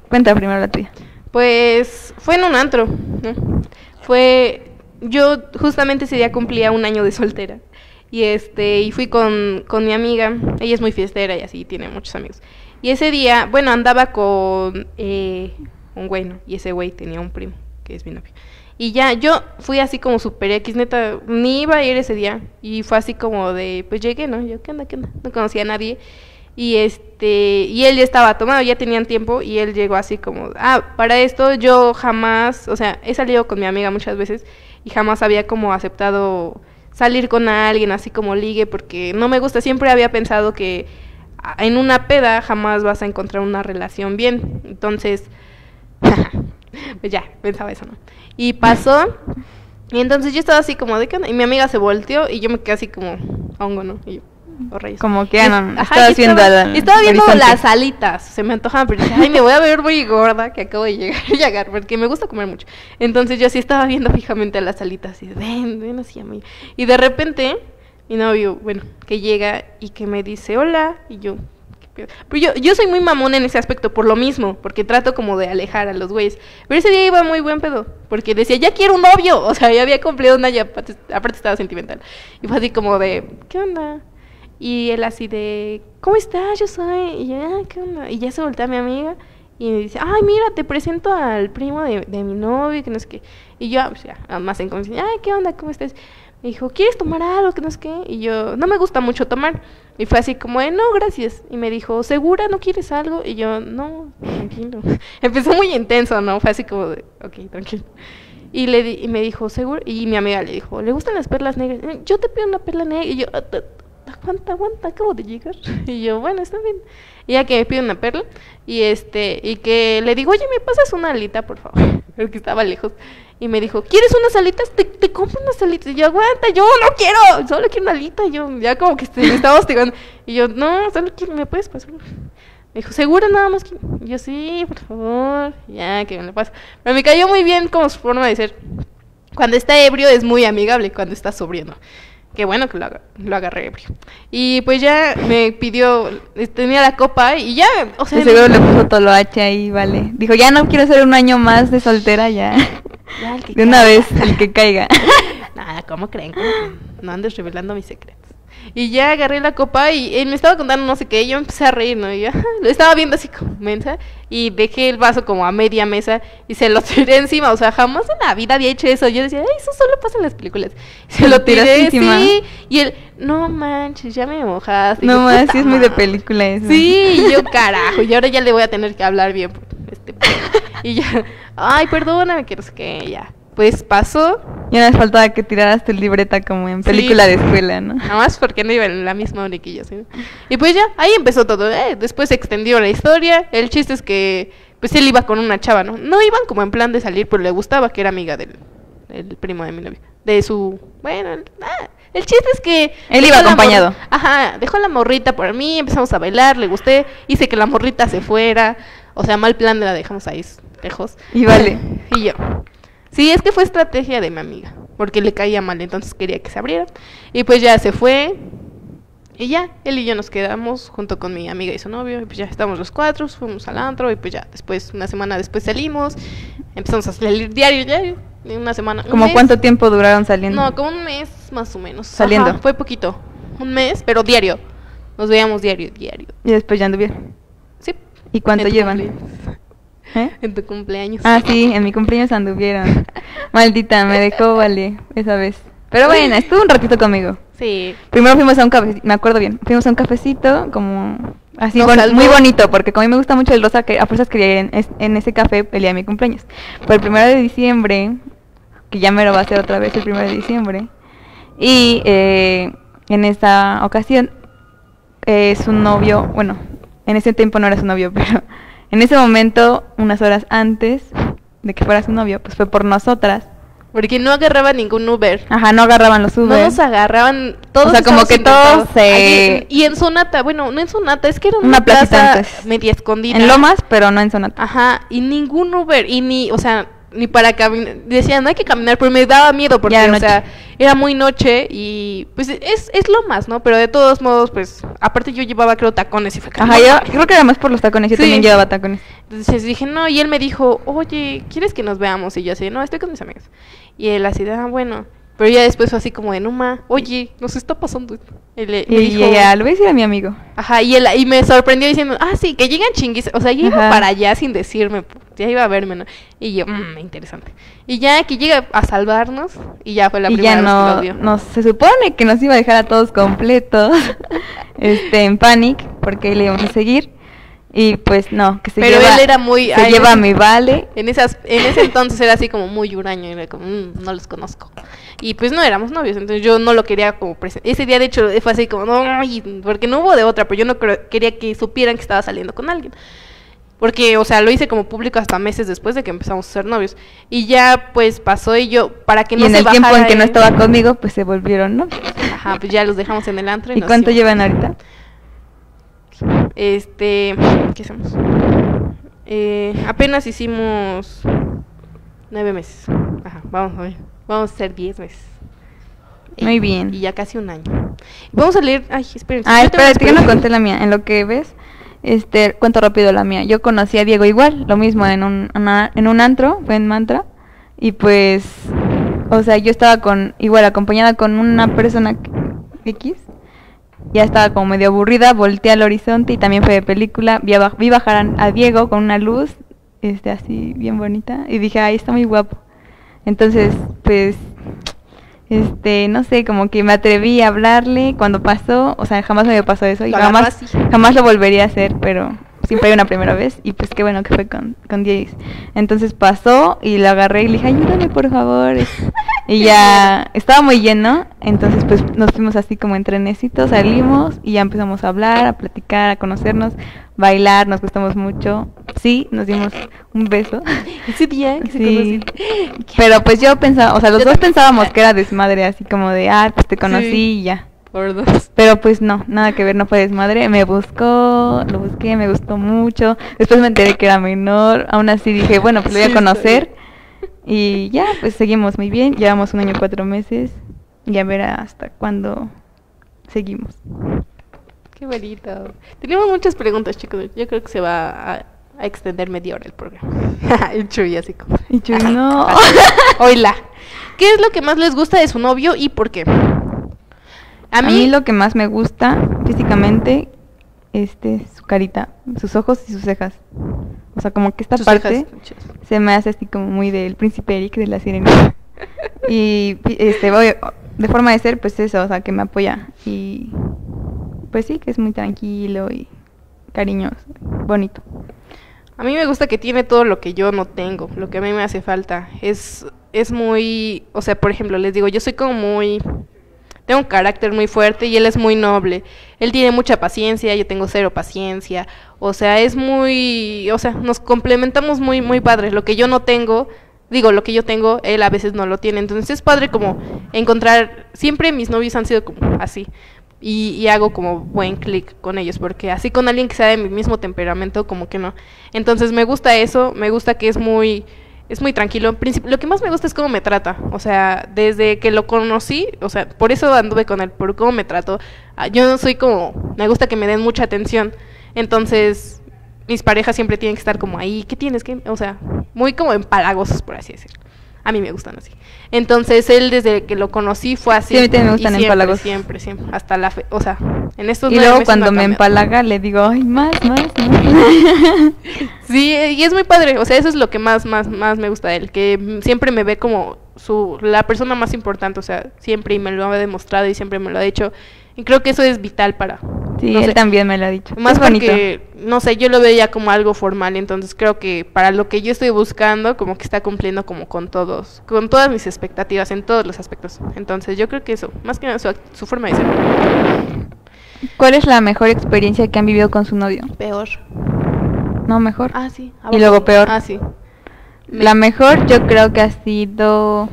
Cuenta primero la tuya. Pues fue en un antro, ¿no? Fue yo justamente ese día cumplía un año de soltera y este y fui con, con mi amiga, ella es muy fiestera y así tiene muchos amigos. Y ese día, bueno, andaba con eh, un güey, ¿no? Y ese güey tenía un primo que es mi novio. Y ya, yo fui así como super X, neta, ni iba a ir ese día. Y fue así como de, pues llegué, ¿no? Yo, ¿qué onda, qué onda? No conocía a nadie. Y este, y él ya estaba tomado, ya tenían tiempo, y él llegó así como, ah, para esto yo jamás, o sea, he salido con mi amiga muchas veces y jamás había como aceptado salir con alguien así como ligue, porque no me gusta, siempre había pensado que ah, en una peda jamás vas a encontrar una relación bien. Entonces, pues ya, pensaba eso, ¿no? Y pasó, y entonces yo estaba así como de qué onda? y mi amiga se volteó y yo me quedé así como hongo, ¿no? Y yo, oh, rayos. Como que, ah, no, Ajá, estabas y viendo estaba, estaba viendo horizonte. las alitas, se me antojaban, pero dije, ay, me voy a ver muy gorda que acabo de llegar, llegar, porque me gusta comer mucho. Entonces yo sí estaba viendo fijamente a las alitas y ven, ven así, amiga. Y de repente, mi novio, bueno, que llega y que me dice, hola, y yo. Pero yo, yo soy muy mamón en ese aspecto por lo mismo, porque trato como de alejar a los güeyes. Pero ese día iba muy buen pedo, porque decía, ya quiero un novio. O sea, ya había cumplido un año, aparte, estaba sentimental. Y fue así como de, ¿qué onda? Y él así de, ¿cómo estás? Yo soy, y ya, ¿qué onda? Y ya se voltea a mi amiga y me dice, ay, mira, te presento al primo de, de mi novio, que no sé qué. Y yo, pues ya, más en confianza, ay, ¿qué onda? ¿Cómo estás? Me dijo, ¿quieres tomar algo? Que no sé qué. Y yo, no me gusta mucho tomar. Y fue así como, de, no, gracias. Y me dijo, ¿segura no quieres algo? Y yo, no, tranquilo. Empezó muy intenso, ¿no? Fue así como de, ok, tranquilo. Y, le di- y me dijo, ¿seguro? Y mi amiga le dijo, ¿le gustan las perlas negras? "Eh, Yo te pido una perla negra. Y yo, "Ah, ta- aguanta, aguanta, acabo de llegar. Y yo, bueno, está bien. Y ya que me pide una perla, y este, y que le digo, oye, ¿me pasas una alita, por favor? Porque estaba lejos. Y me dijo, ¿quieres unas alitas? Te, te compro unas alitas. Y yo, aguanta, yo no quiero, solo quiero una alita. Y yo, ya como que me estaba hostigando. Y yo, no, solo quiero, ¿me puedes pasar? Me dijo, ¿segura nada más? que-?" Yo, sí, por favor. Ya, que me lo paso. Pero me cayó muy bien como su forma de ser. Cuando está ebrio es muy amigable, cuando está sobrio, ¿no? Qué bueno que lo, lo agarré. Y pues ya me pidió, eh, tenía la copa y ya, o sea... De seguro le puso toloache ahí, vale. Dijo, ya no quiero hacer un año más de soltera, ya. Ya, el que De una vez, el que caiga. Nada, ¿cómo creen? No andes revelando mis secretos. Y ya agarré la copa y él me estaba contando no sé qué, y yo empecé a reír, ¿no? Y yo lo estaba viendo así como mensa y dejé el vaso como a media mesa y se lo tiré encima, o sea, jamás en la vida había hecho eso. Yo decía, eso solo pasa en las películas. Se lo tiré tiraste encima? sí, y él, no manches, ya me mojaste. No "Puta sí es muy de madre". película eso. Sí, y yo carajo, y ahora ya le voy a tener que hablar bien. Este, y ya, ay, perdóname, que no sé qué, ya. Pues pasó, Ya nos faltaba que tiraras tu libreta como en Sí. película de escuela, ¿no? nada más porque no iba en la misma ¿sí? Y pues ya, ahí empezó todo. ¿eh? Después se extendió la historia. El chiste es que, pues él iba con una chava, ¿no? No iban como en plan de salir, pero le gustaba que era amiga del el primo de mi novio. De su, bueno, el, ah, el chiste es que... Él iba acompañado. Ajá, dejó la morrita por mí, empezamos a bailar, le gusté, hice que la morrita se fuera. O sea, mal plan de la dejamos ahí lejos. Y vale. Y yo. Sí, es que fue estrategia de mi amiga, porque le caía mal, entonces quería que se abriera. Y pues ya se fue. Y ya, él y yo nos quedamos junto con mi amiga y su novio, y pues ya estamos los cuatro, fuimos al antro, y pues ya después, una semana después salimos, empezamos a salir diario, diario, una semana. un ¿Como mes. cuánto tiempo duraron saliendo? No, como un mes más o menos. Saliendo. Ajá, fue poquito, un mes, pero diario. Nos veíamos diario, diario. Y después ya anduvieron. Sí. ¿Y cuánto llevan? cumpleaños. ¿Eh? En tu cumpleaños. Ah, sí, en mi cumpleaños anduvieron. Maldita, me dejó, vale, esa vez. Pero bueno, estuvo un ratito conmigo. Sí. Primero fuimos a un cafecito, me acuerdo bien, fuimos a un cafecito como así Nos bon- salvó. muy bonito, porque como a mí me gusta mucho el rosa, que a fuerzas quería ir en ese café el día de mi cumpleaños. Pero el primero de diciembre, que ya me lo va a hacer otra vez el primero de diciembre, y eh, en esa ocasión eh, su novio, bueno, en ese tiempo no era su novio, pero en ese momento, unas horas antes de que fuera su novio, pues fue por nosotras. Porque no agarraba ningún Uber. Ajá, no agarraban los Uber. No nos agarraban todos. O sea, como que todos se- Y en Sonata, bueno, no en Sonata, es que era una, Una plaza antes. media escondida. En Lomas, pero no en Sonata. Ajá, y ningún Uber, y ni, o sea, ni para caminar. Decían, no hay que caminar, pero me daba miedo porque, o sea, era muy noche y pues es, es Lomas, ¿no? Pero de todos modos, pues, aparte yo llevaba, creo, tacones y fue Ajá, yo creo que era más por los tacones, yo Sí. también llevaba tacones. Entonces dije, no, y él me dijo, oye, ¿quieres que nos veamos? Y yo así, no, estoy con mis amigos. Y él así, ah, bueno. Pero ya después fue así como de, no, ma, oye, nos está pasando esto. Y, le- me Y dijo, ella, lo voy a decir a mi amigo. Ajá, y, él, y me sorprendió diciendo, ah, sí, que llegan chinguis. O sea, ya iba para allá sin decirme, ya iba a verme, ¿no? Y yo, mmm, interesante. Y ya que llega a salvarnos, y ya fue la y primera ya vez que no, nos vio. nos, se supone que nos iba a dejar a todos completos, este, en panic, porque ahí le íbamos a seguir. Y pues no, que se Pero lleva, él era muy- se ay, lleva a mi vale. En, esas, en ese entonces era así como muy huraño, era como, "Mm, no los conozco. Y pues no éramos novios, entonces yo no lo quería como presentar. Ese día de hecho fue así como, no, y- porque no hubo de otra, pero yo no quería que supieran que estaba saliendo con alguien. Porque, o sea, lo hice como público hasta meses después de que empezamos a ser novios. Y ya pues pasó y yo, para que Y no en se el tiempo en que no estaba conmigo, pues se volvieron, ¿no? Ajá, pues ya los dejamos en el antro. ¿Y nos cuánto llevan ahorita? Este, ¿qué hacemos? Eh, apenas hicimos nueve meses. Ajá, vamos a ver. Vamos a hacer diez meses. Muy bien. Y ya casi un año. Vamos a leer. Ay, espérense. Ah, espérate, yo no conté la mía. En lo que ves, este, cuento rápido la mía. Yo conocí a Diego igual, lo mismo en un, una- en un antro, fue en Mantra. Y pues, o sea, yo estaba con, igual acompañada con una persona X. Ya estaba como medio aburrida, volteé al horizonte y también fue de película. Vi, a vi bajar a, a Diego con una luz, este, así bien bonita. Y dije, ay, está muy guapo. Entonces, pues, este, no sé, como que me atreví a hablarle cuando pasó, o sea, jamás me pasó eso y jamás, jamás lo volvería a hacer, pero siempre hay una primera vez y pues qué bueno que fue con, con Diez. Entonces pasó y lo agarré y le dije, ayúdame por favor. Y ya estaba muy lleno, entonces pues nos fuimos así como en trenecito, salimos y ya empezamos a hablar, a platicar, a conocernos, bailar, nos gustamos mucho. Sí, nos dimos un beso. Ese día que Sí. Pero pues yo pensaba, o sea, los Yo dos pensábamos que era desmadre, así como de, ah, pues te conocí Sí. y ya. Por dos. Pero pues no, nada que ver, no fue desmadre. Me buscó, lo busqué, me gustó mucho. Después me enteré que era menor. Aún así dije, bueno, pues lo voy a conocer. Y ya, pues seguimos muy bien. Llevamos un año y cuatro meses. Y a ver hasta cuándo seguimos. Qué bonito. Tenemos muchas preguntas, chicos. Yo creo que se va a, a extender media hora el programa. y Chuy así como... Y Chuy, no. Oila. ¿Qué es lo que más les gusta de su novio y por qué? A mí, lo que más me gusta físicamente este su carita, sus ojos y sus cejas. O sea, como que esta Sus parte cejas. se me hace así como muy del príncipe Eric de la sirenita. y este voy de forma de ser pues eso, o sea, que me apoya y pues sí, que es muy tranquilo y cariñoso, bonito. A mí me gusta que tiene todo lo que yo no tengo, lo que a mí me hace falta. Es, es muy, o sea, por ejemplo, les digo, yo soy como muy, tengo un carácter muy fuerte y él es muy noble. Él tiene mucha paciencia, yo tengo cero paciencia. O sea, es muy, o sea, nos complementamos muy, muy padres. Lo que yo no tengo, digo, lo que yo tengo, él a veces no lo tiene. Entonces es padre como encontrar, siempre mis novios han sido como así. Y, y hago como buen clic con ellos, porque así con alguien que sea de mi mismo temperamento, como que no. Entonces me gusta eso, me gusta que es muy, es muy tranquilo. En principio, lo que más me gusta es cómo me trata. O sea, desde que lo conocí, o sea, por eso anduve con él, por cómo me trato. Ah, Yo no soy como, me gusta que me den mucha atención. Entonces, mis parejas siempre tienen que estar como ahí, ¿qué tienes? que O sea, muy como empalagosos, por así decirlo. A mí me gustan así. Entonces, él desde que lo conocí fue así. Sí, a mí también me gustan siempre, empalagosos. Siempre, siempre. Hasta la fe, o sea, en estos Y luego meses cuando me empalaga le digo, ay, más, más, más. Sí, y es muy padre, o sea, eso es lo que más, más, más me gusta de él, que siempre me ve como su, la persona más importante, o sea, siempre y me lo ha demostrado y siempre me lo ha dicho, y creo que eso es vital para, Sí, no él sé, también me lo ha dicho. más es bonito. porque, no sé, yo lo veo ya como algo formal, entonces creo que para lo que yo estoy buscando, como que está cumpliendo como con todos, con todas mis expectativas en todos los aspectos, entonces yo creo que eso, más que nada su, su forma de ser. ¿Cuál es la mejor experiencia que han vivido con su novio? Peor. No, mejor. Ah, sí. Y luego peor. Ah, sí. La mejor yo creo que ha sido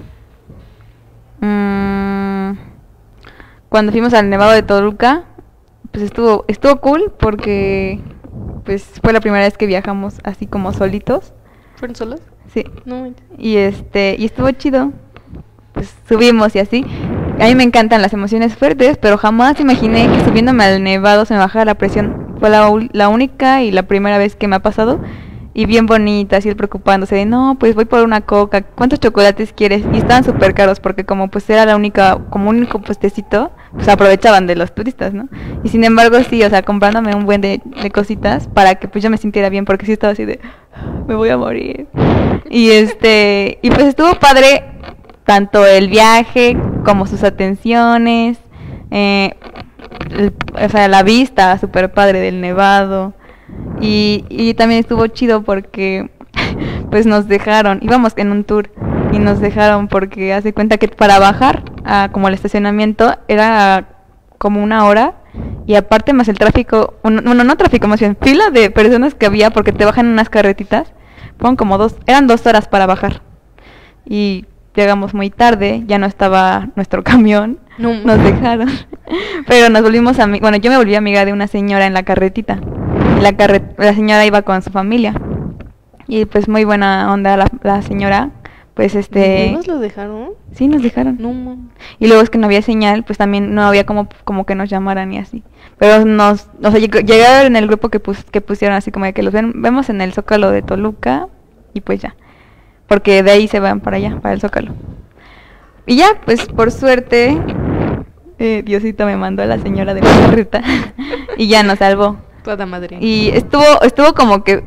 mm, cuando fuimos al Nevado de Toluca, pues estuvo estuvo cool porque pues fue la primera vez que viajamos así como solitos. ¿Fueron solos? Sí. No. Y este y estuvo chido. Pues subimos y así. A mí me encantan las emociones fuertes, pero jamás imaginé que subiéndome al nevado se me bajara la presión. Fue la, la única y la primera vez que me ha pasado. Y bien bonita, así preocupándose de, no, pues voy por una coca, ¿cuántos chocolates quieres? Y estaban súper caros porque como pues era la única, como único puestecito, pues aprovechaban de los turistas, ¿no? Y sin embargo sí, o sea, comprándome un buen de, de cositas para que pues yo me sintiera bien porque sí estaba así de, me voy a morir. Y este, y pues estuvo padre tanto el viaje como sus atenciones, eh, o sea, la vista súper padre del nevado. Y, y también estuvo chido porque pues nos dejaron, íbamos en un tour y nos dejaron porque hace cuenta que para bajar a como al estacionamiento era como una hora y aparte más el tráfico, bueno, no, no tráfico, más bien fila de personas que había porque te bajan en unas carretitas, fueron como dos, eran dos horas para bajar. Y llegamos muy tarde, ya no estaba nuestro camión, No. nos dejaron, pero nos volvimos a bueno, yo me volví amiga de una señora en la carretita, la, carre- la señora iba con su familia, y pues muy buena onda la, la señora, pues este, ¿No nos lo dejaron? sí nos dejaron, No, man. y luego es que no había señal, pues también no había como, como que nos llamaran y así. Pero nos, o sea, llegaron en el grupo que, pus- que pusieron así como de que los ven- vemos en el Zócalo de Toluca y pues ya. Porque de ahí se van para allá, para el Zócalo. Y ya, pues por suerte, eh, Diosito me mandó a la señora de la carreta y ya nos salvó. Toda madre. Y estuvo, estuvo como que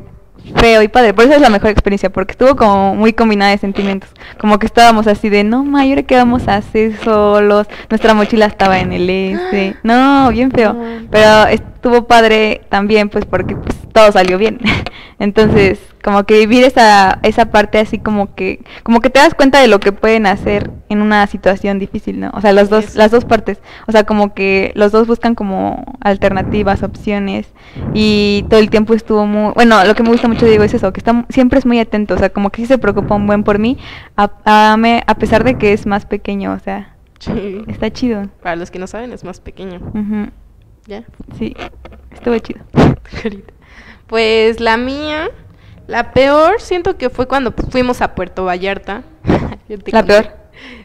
feo y padre. Por eso es la mejor experiencia, porque estuvo como muy combinada de sentimientos. Como que estábamos así de, no, ma, ¿y ahora qué vamos a hacer solos? Nuestra mochila estaba en el este. No, bien feo. Pero estuvo padre también, pues, porque pues, todo salió bien. Entonces, como que vivir esa, esa parte así como que, como que te das cuenta de lo que pueden hacer en una situación difícil, ¿no? O sea, las dos, las dos partes. O sea, como que los dos buscan como alternativas, opciones. Y todo el tiempo estuvo muy, bueno, lo que me gusta mucho de Diego es eso, que está, siempre es muy atento, o sea, como que sí se preocupa un buen por mí, a, a, a pesar de que es más pequeño, o sea, Sí. está chido. Para los que no saben, es más pequeño. Ujú, ¿Ya? Sí, estuvo chido. Pues la mía, la peor, siento que fue cuando fuimos a Puerto Vallarta. La peor.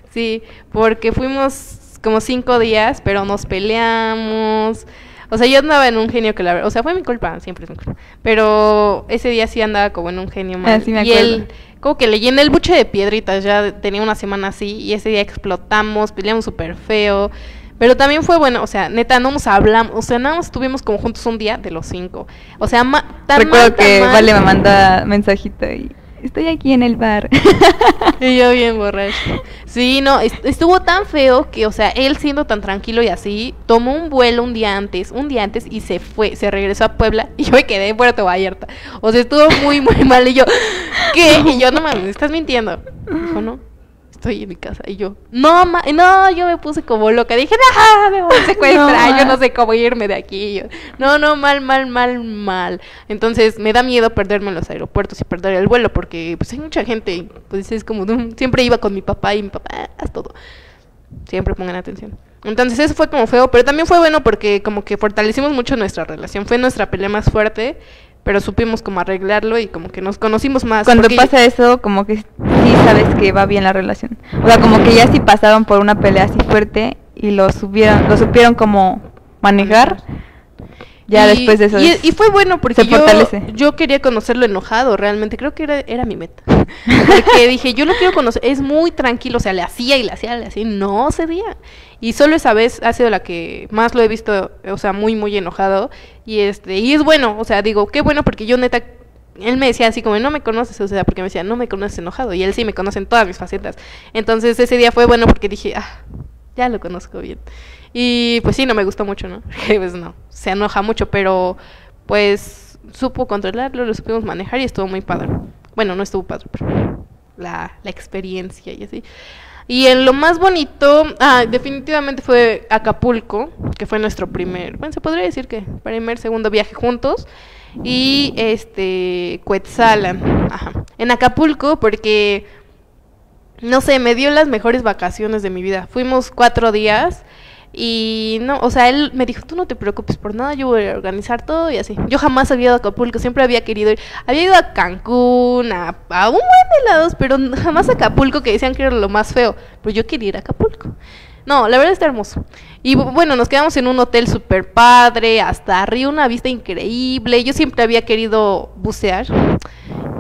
Sí, porque fuimos como cinco días, pero nos peleamos. O sea, yo andaba en un genio que la verdad, o sea, fue mi culpa, siempre es mi culpa. Pero ese día sí andaba como en un genio mal. Ah, sí me y él, acuerdo. como que le llené el buche de piedritas, ya tenía una semana así, y ese día explotamos, peleamos súper feo. Pero también fue bueno, o sea, neta, no nos hablamos, o sea, nada más estuvimos como juntos un día de los cinco. O sea, ma- tan Recuerdo mal, tan que mal. Vale me manda mensajito y estoy aquí en el bar. Y yo bien borracho. Sí, no, est- estuvo tan feo que, o sea, él siendo tan tranquilo y así, tomó un vuelo un día antes, un día antes y se fue, se regresó a Puebla y yo me quedé en Puerto Vallarta. O sea, estuvo muy, muy mal y yo, ¿qué? Y yo, no mames, estás mintiendo. Dijo, no, estoy en mi casa. Y yo, no, ma no, yo me puse como loca. Dije, no, me voy a secuestrar, No, yo no sé cómo irme de aquí. Yo, no, no, mal, mal, mal, mal. Entonces me da miedo perderme en los aeropuertos y perder el vuelo porque pues hay mucha gente. Pues es como, siempre iba con mi papá y mi papá, "Ah, haz todo. Siempre pongan atención. Entonces eso fue como feo, pero también fue bueno porque como que fortalecimos mucho nuestra relación. Fue nuestra pelea más fuerte, pero supimos como arreglarlo y como que nos conocimos más. Cuando pasa eso, como que sí sabes que va bien la relación. O sea, como que ya sí pasaron por una pelea así fuerte y lo supieron, lo supieron como manejar. Ya Y- después de eso. Y, y fue bueno porque se yo, fortalece. yo quería conocerlo enojado, realmente. Creo que era, era mi meta. Porque dije, yo lo quiero conocer. Es muy tranquilo, o sea, le hacía y le hacía, le hacía. y No cedía. Y solo esa vez ha sido la que más lo he visto, o sea, muy, muy enojado. Y este y es bueno, o sea, digo, qué bueno porque yo neta. Él me decía así como, no me conoces, o sea, porque me decía, no me conoces enojado. Y él sí me conoce en todas mis facetas. Entonces ese día fue bueno porque dije, ah, ya lo conozco bien. Y pues sí, no me gustó mucho, ¿no? Pues no, se enoja mucho, pero pues supo controlarlo, lo supimos manejar y estuvo muy padre. Bueno, no estuvo padre, pero la, la experiencia y así. Y en lo más bonito, ah, definitivamente fue Acapulco, que fue nuestro primer, bueno, se podría decir que primer, segundo viaje juntos. Y este, Cuetzalan, ajá. En Acapulco, porque no sé, me dio las mejores vacaciones de mi vida. Fuimos cuatro días y no, o sea, él me dijo, tú no te preocupes por nada, yo voy a organizar todo y así. Yo jamás había ido a Acapulco, siempre había querido ir. Había ido a Cancún, a, un buen de lados, pero jamás a Acapulco, que decían que era lo más feo. Pero yo quería ir a Acapulco. No, la verdad está hermoso. Y bu- bueno, nos quedamos en un hotel súper padre, hasta arriba una vista increíble. Yo siempre había querido bucear.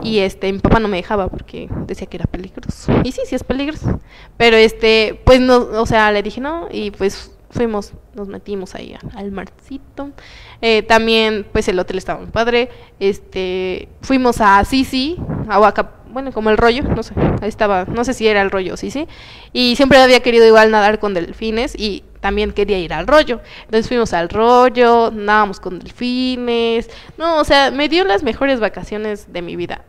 Y este, mi papá no me dejaba porque decía que era peligroso. Y sí, sí es peligroso. Pero este, pues no, o sea, le dije no y pues fuimos, nos metimos ahí al marcito. Eh, también, pues el hotel estaba muy padre. Este, fuimos a Sisi, a Huaca- bueno, como el rollo, no sé, ahí estaba, no sé si era el rollo Sisi. Y siempre había querido igual nadar con delfines y también quería ir al rollo. Entonces fuimos al rollo, nadábamos con delfines. No, o sea, me dio las mejores vacaciones de mi vida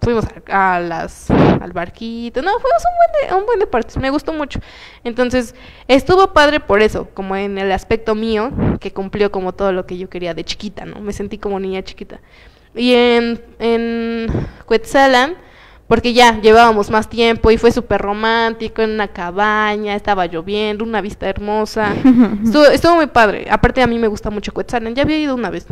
fuimos a, a las al barquito, no, fuimos un buen de, un buen de partes, me gustó mucho. Entonces, estuvo padre por eso, como en el aspecto mío, que cumplió como todo lo que yo quería de chiquita, ¿no? Me sentí como niña chiquita. Y en, en Cuetzalan, porque ya llevábamos más tiempo y fue súper romántico, en una cabaña, estaba lloviendo, una vista hermosa. Estuvo, estuvo muy padre. Aparte, a mí me gusta mucho Cuetzalan, ya había ido una vez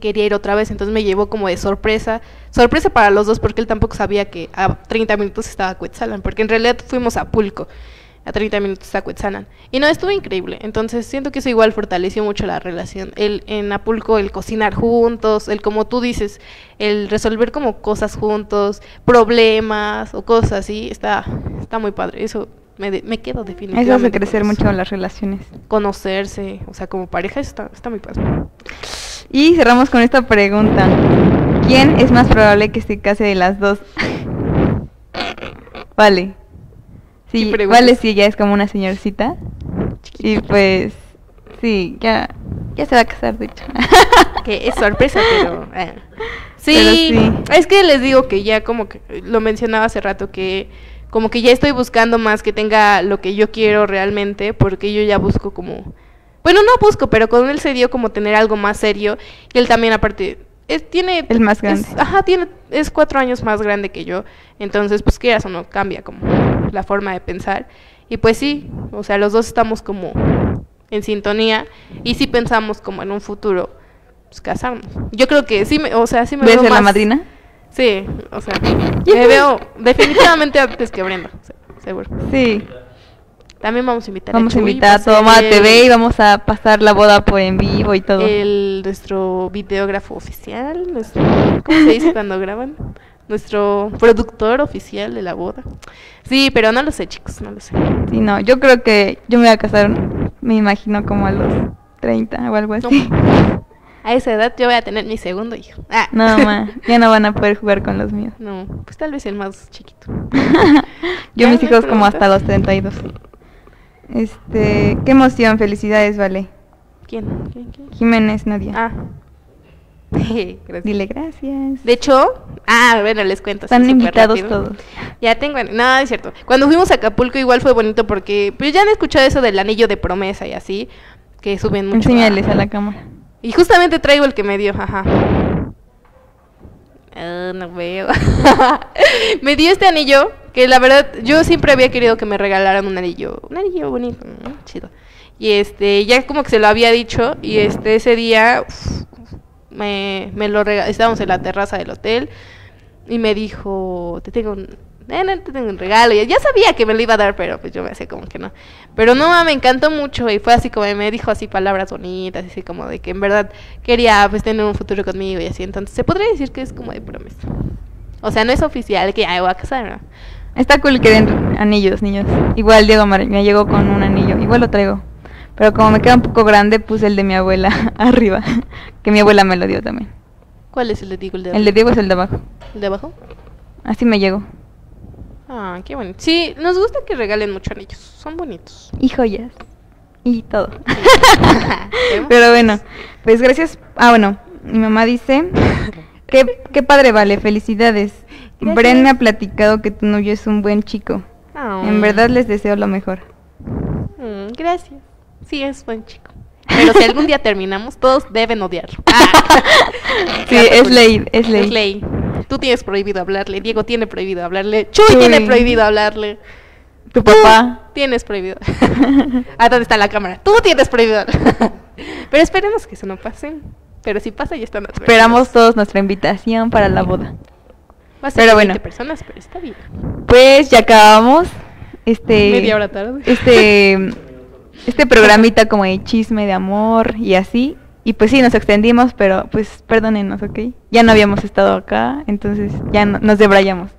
quería ir otra vez, entonces me llevó como de sorpresa. Sorpresa para los dos porque él tampoco sabía que a 30 minutos estaba Cuetzalan, porque en realidad fuimos a Pulco. A 30 minutos está Cuetzalan. Y no, estuvo increíble. Entonces siento que eso igual fortaleció mucho la relación. El, en Apulco, el cocinar juntos, el como tú dices, el resolver como cosas juntos, problemas o cosas así, está, está muy padre. Eso me, de- me quedo definitivamente. Eso hace crecer mucho las relaciones. Conocerse, o sea, como pareja está, está muy padre. Y cerramos con esta pregunta. ¿Quién es más probable que se case de las dos? vale. Sí, vale, sí, ya es como una señorcita. Y pues, sí, ya, ya se va a casar, de hecho. que es sorpresa, pero... eh. Sí, Pero sí. es que les digo que ya como que lo mencionaba hace rato que como que ya estoy buscando más que tenga lo que yo quiero realmente, porque yo ya busco como... Bueno, no busco, pero con él se dio como tener algo más serio. Y él también aparte... es- tiene... El más grande. es- ajá, tiene, es cuatro años más grande que yo. Entonces, pues quieras o no, cambia como la forma de pensar. Y pues sí, o sea, los dos estamos como en sintonía y sí pensamos como en un futuro pues casarnos. Yo creo que sí me, o sea, sí me ¿Ves veo ser la más- madrina? Sí, o sea, me veo definitivamente antes que Brenda, se- seguro. Sí. También vamos a invitar Vamos a Chuy, invitar va a Toma TV y vamos a pasar la boda por en vivo y todo. El, nuestro videógrafo oficial, nuestro, ¿cómo se dice cuando graban? Nuestro productor oficial de la boda. Sí, pero no lo sé, chicos, no lo sé. Sí, no, yo creo que yo me voy a casar, me imagino como a los 30 o algo así. A esa edad yo voy a tener mi segundo hijo. Ah. No, ma, ya no van a poder jugar con los míos. No, pues tal vez el más chiquito. Yo ¿Ya mis hijos como hasta los 32. Este, qué emoción, felicidades, vale. ¿Quién? ¿Quién? ¿Quién? Jiménez Nadia. Ah. Gracias. Dile gracias. De hecho, ah, bueno, les cuento. Están invitados rápido. todos. Ya tengo, no, es cierto. Cuando fuimos a Acapulco igual fue bonito porque, pues ya han escuchado eso del anillo de promesa y así, que suben mucho. Enséñales a la cámara. Y justamente traigo el que me dio, ajá. Ah, no veo. me dio este anillo, que la verdad, yo siempre había querido que me regalaran un anillo, un anillo bonito, chido. Y este, ya como que se lo había dicho, y este, ese día me, me lo regaló, estábamos en la terraza del hotel, y me dijo, te tengo un, eh, te tengo un regalo, y ya sabía que me lo iba a dar, pero pues yo me hacía como que no. Pero no, me encantó mucho, y fue así como, me dijo así palabras bonitas, así como de que en verdad quería pues tener un futuro conmigo y así, entonces se podría decir que es como de promesa. O sea, no es oficial que ya voy a casar, ¿no? Está cool que den anillos, niños. Igual Diego me llegó con un anillo. Igual lo traigo. Pero como me queda un poco grande, puse el de mi abuela arriba. Que mi abuela me lo dio también. ¿Cuál es el de Diego? El de, El de Diego es el de abajo. ¿El de abajo? Así me llegó. Ah, qué bonito. Sí, nos gusta que regalen mucho anillos, son bonitos. Y joyas. Y todo. Pero bueno, pues gracias. Ah, bueno, mi mamá dice, qué, qué padre vale, felicidades. Gracias. Bren me ha platicado que tu novio es un buen chico. En verdad les deseo lo mejor. mm, gracias. Sí, es buen chico. Pero si algún día terminamos, todos deben odiarlo. Ah. Sí, es ley, es ley. Es ley. Tú tienes prohibido hablarle, Diego tiene prohibido hablarle, Chuy, Chuy. tiene prohibido hablarle. Tu Tú papá. Tienes prohibido. ah, ¿dónde está la cámara? Tú tienes prohibido. Pero esperemos que eso no pase. Pero si pasa, ya están. Esperamos todos nuestra invitación para la boda. Va a ser pero 20 bueno. personas, pero está bien. Pues ya acabamos. Este. Media hora tarde. Este. Este programita como de chisme de amor y así. Y pues sí, nos extendimos, pero pues perdónenos, ¿ok? Ya no habíamos estado acá, entonces ya no- nos debrayamos.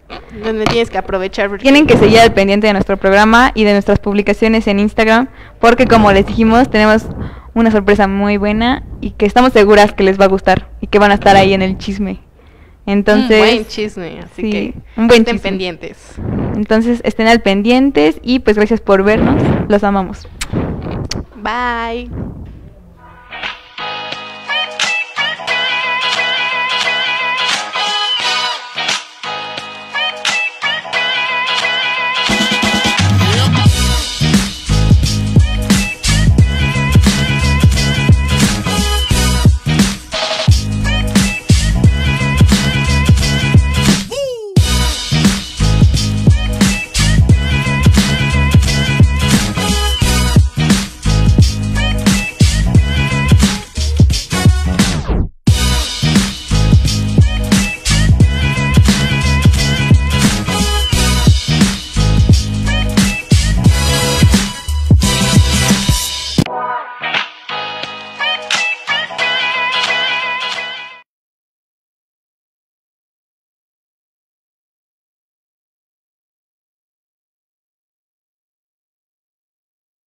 Donde tienes que aprovechar. porque- Tienen que seguir al pendiente de nuestro programa y de nuestras publicaciones en Instagram, porque como les dijimos, tenemos una sorpresa muy buena y que estamos seguras que les va a gustar y que van a estar ahí en el chisme. Entonces, un buen chisme, así sí, que un buen estén chisme. pendientes. entonces estén al pendientes y pues gracias por vernos, los amamos. Bye.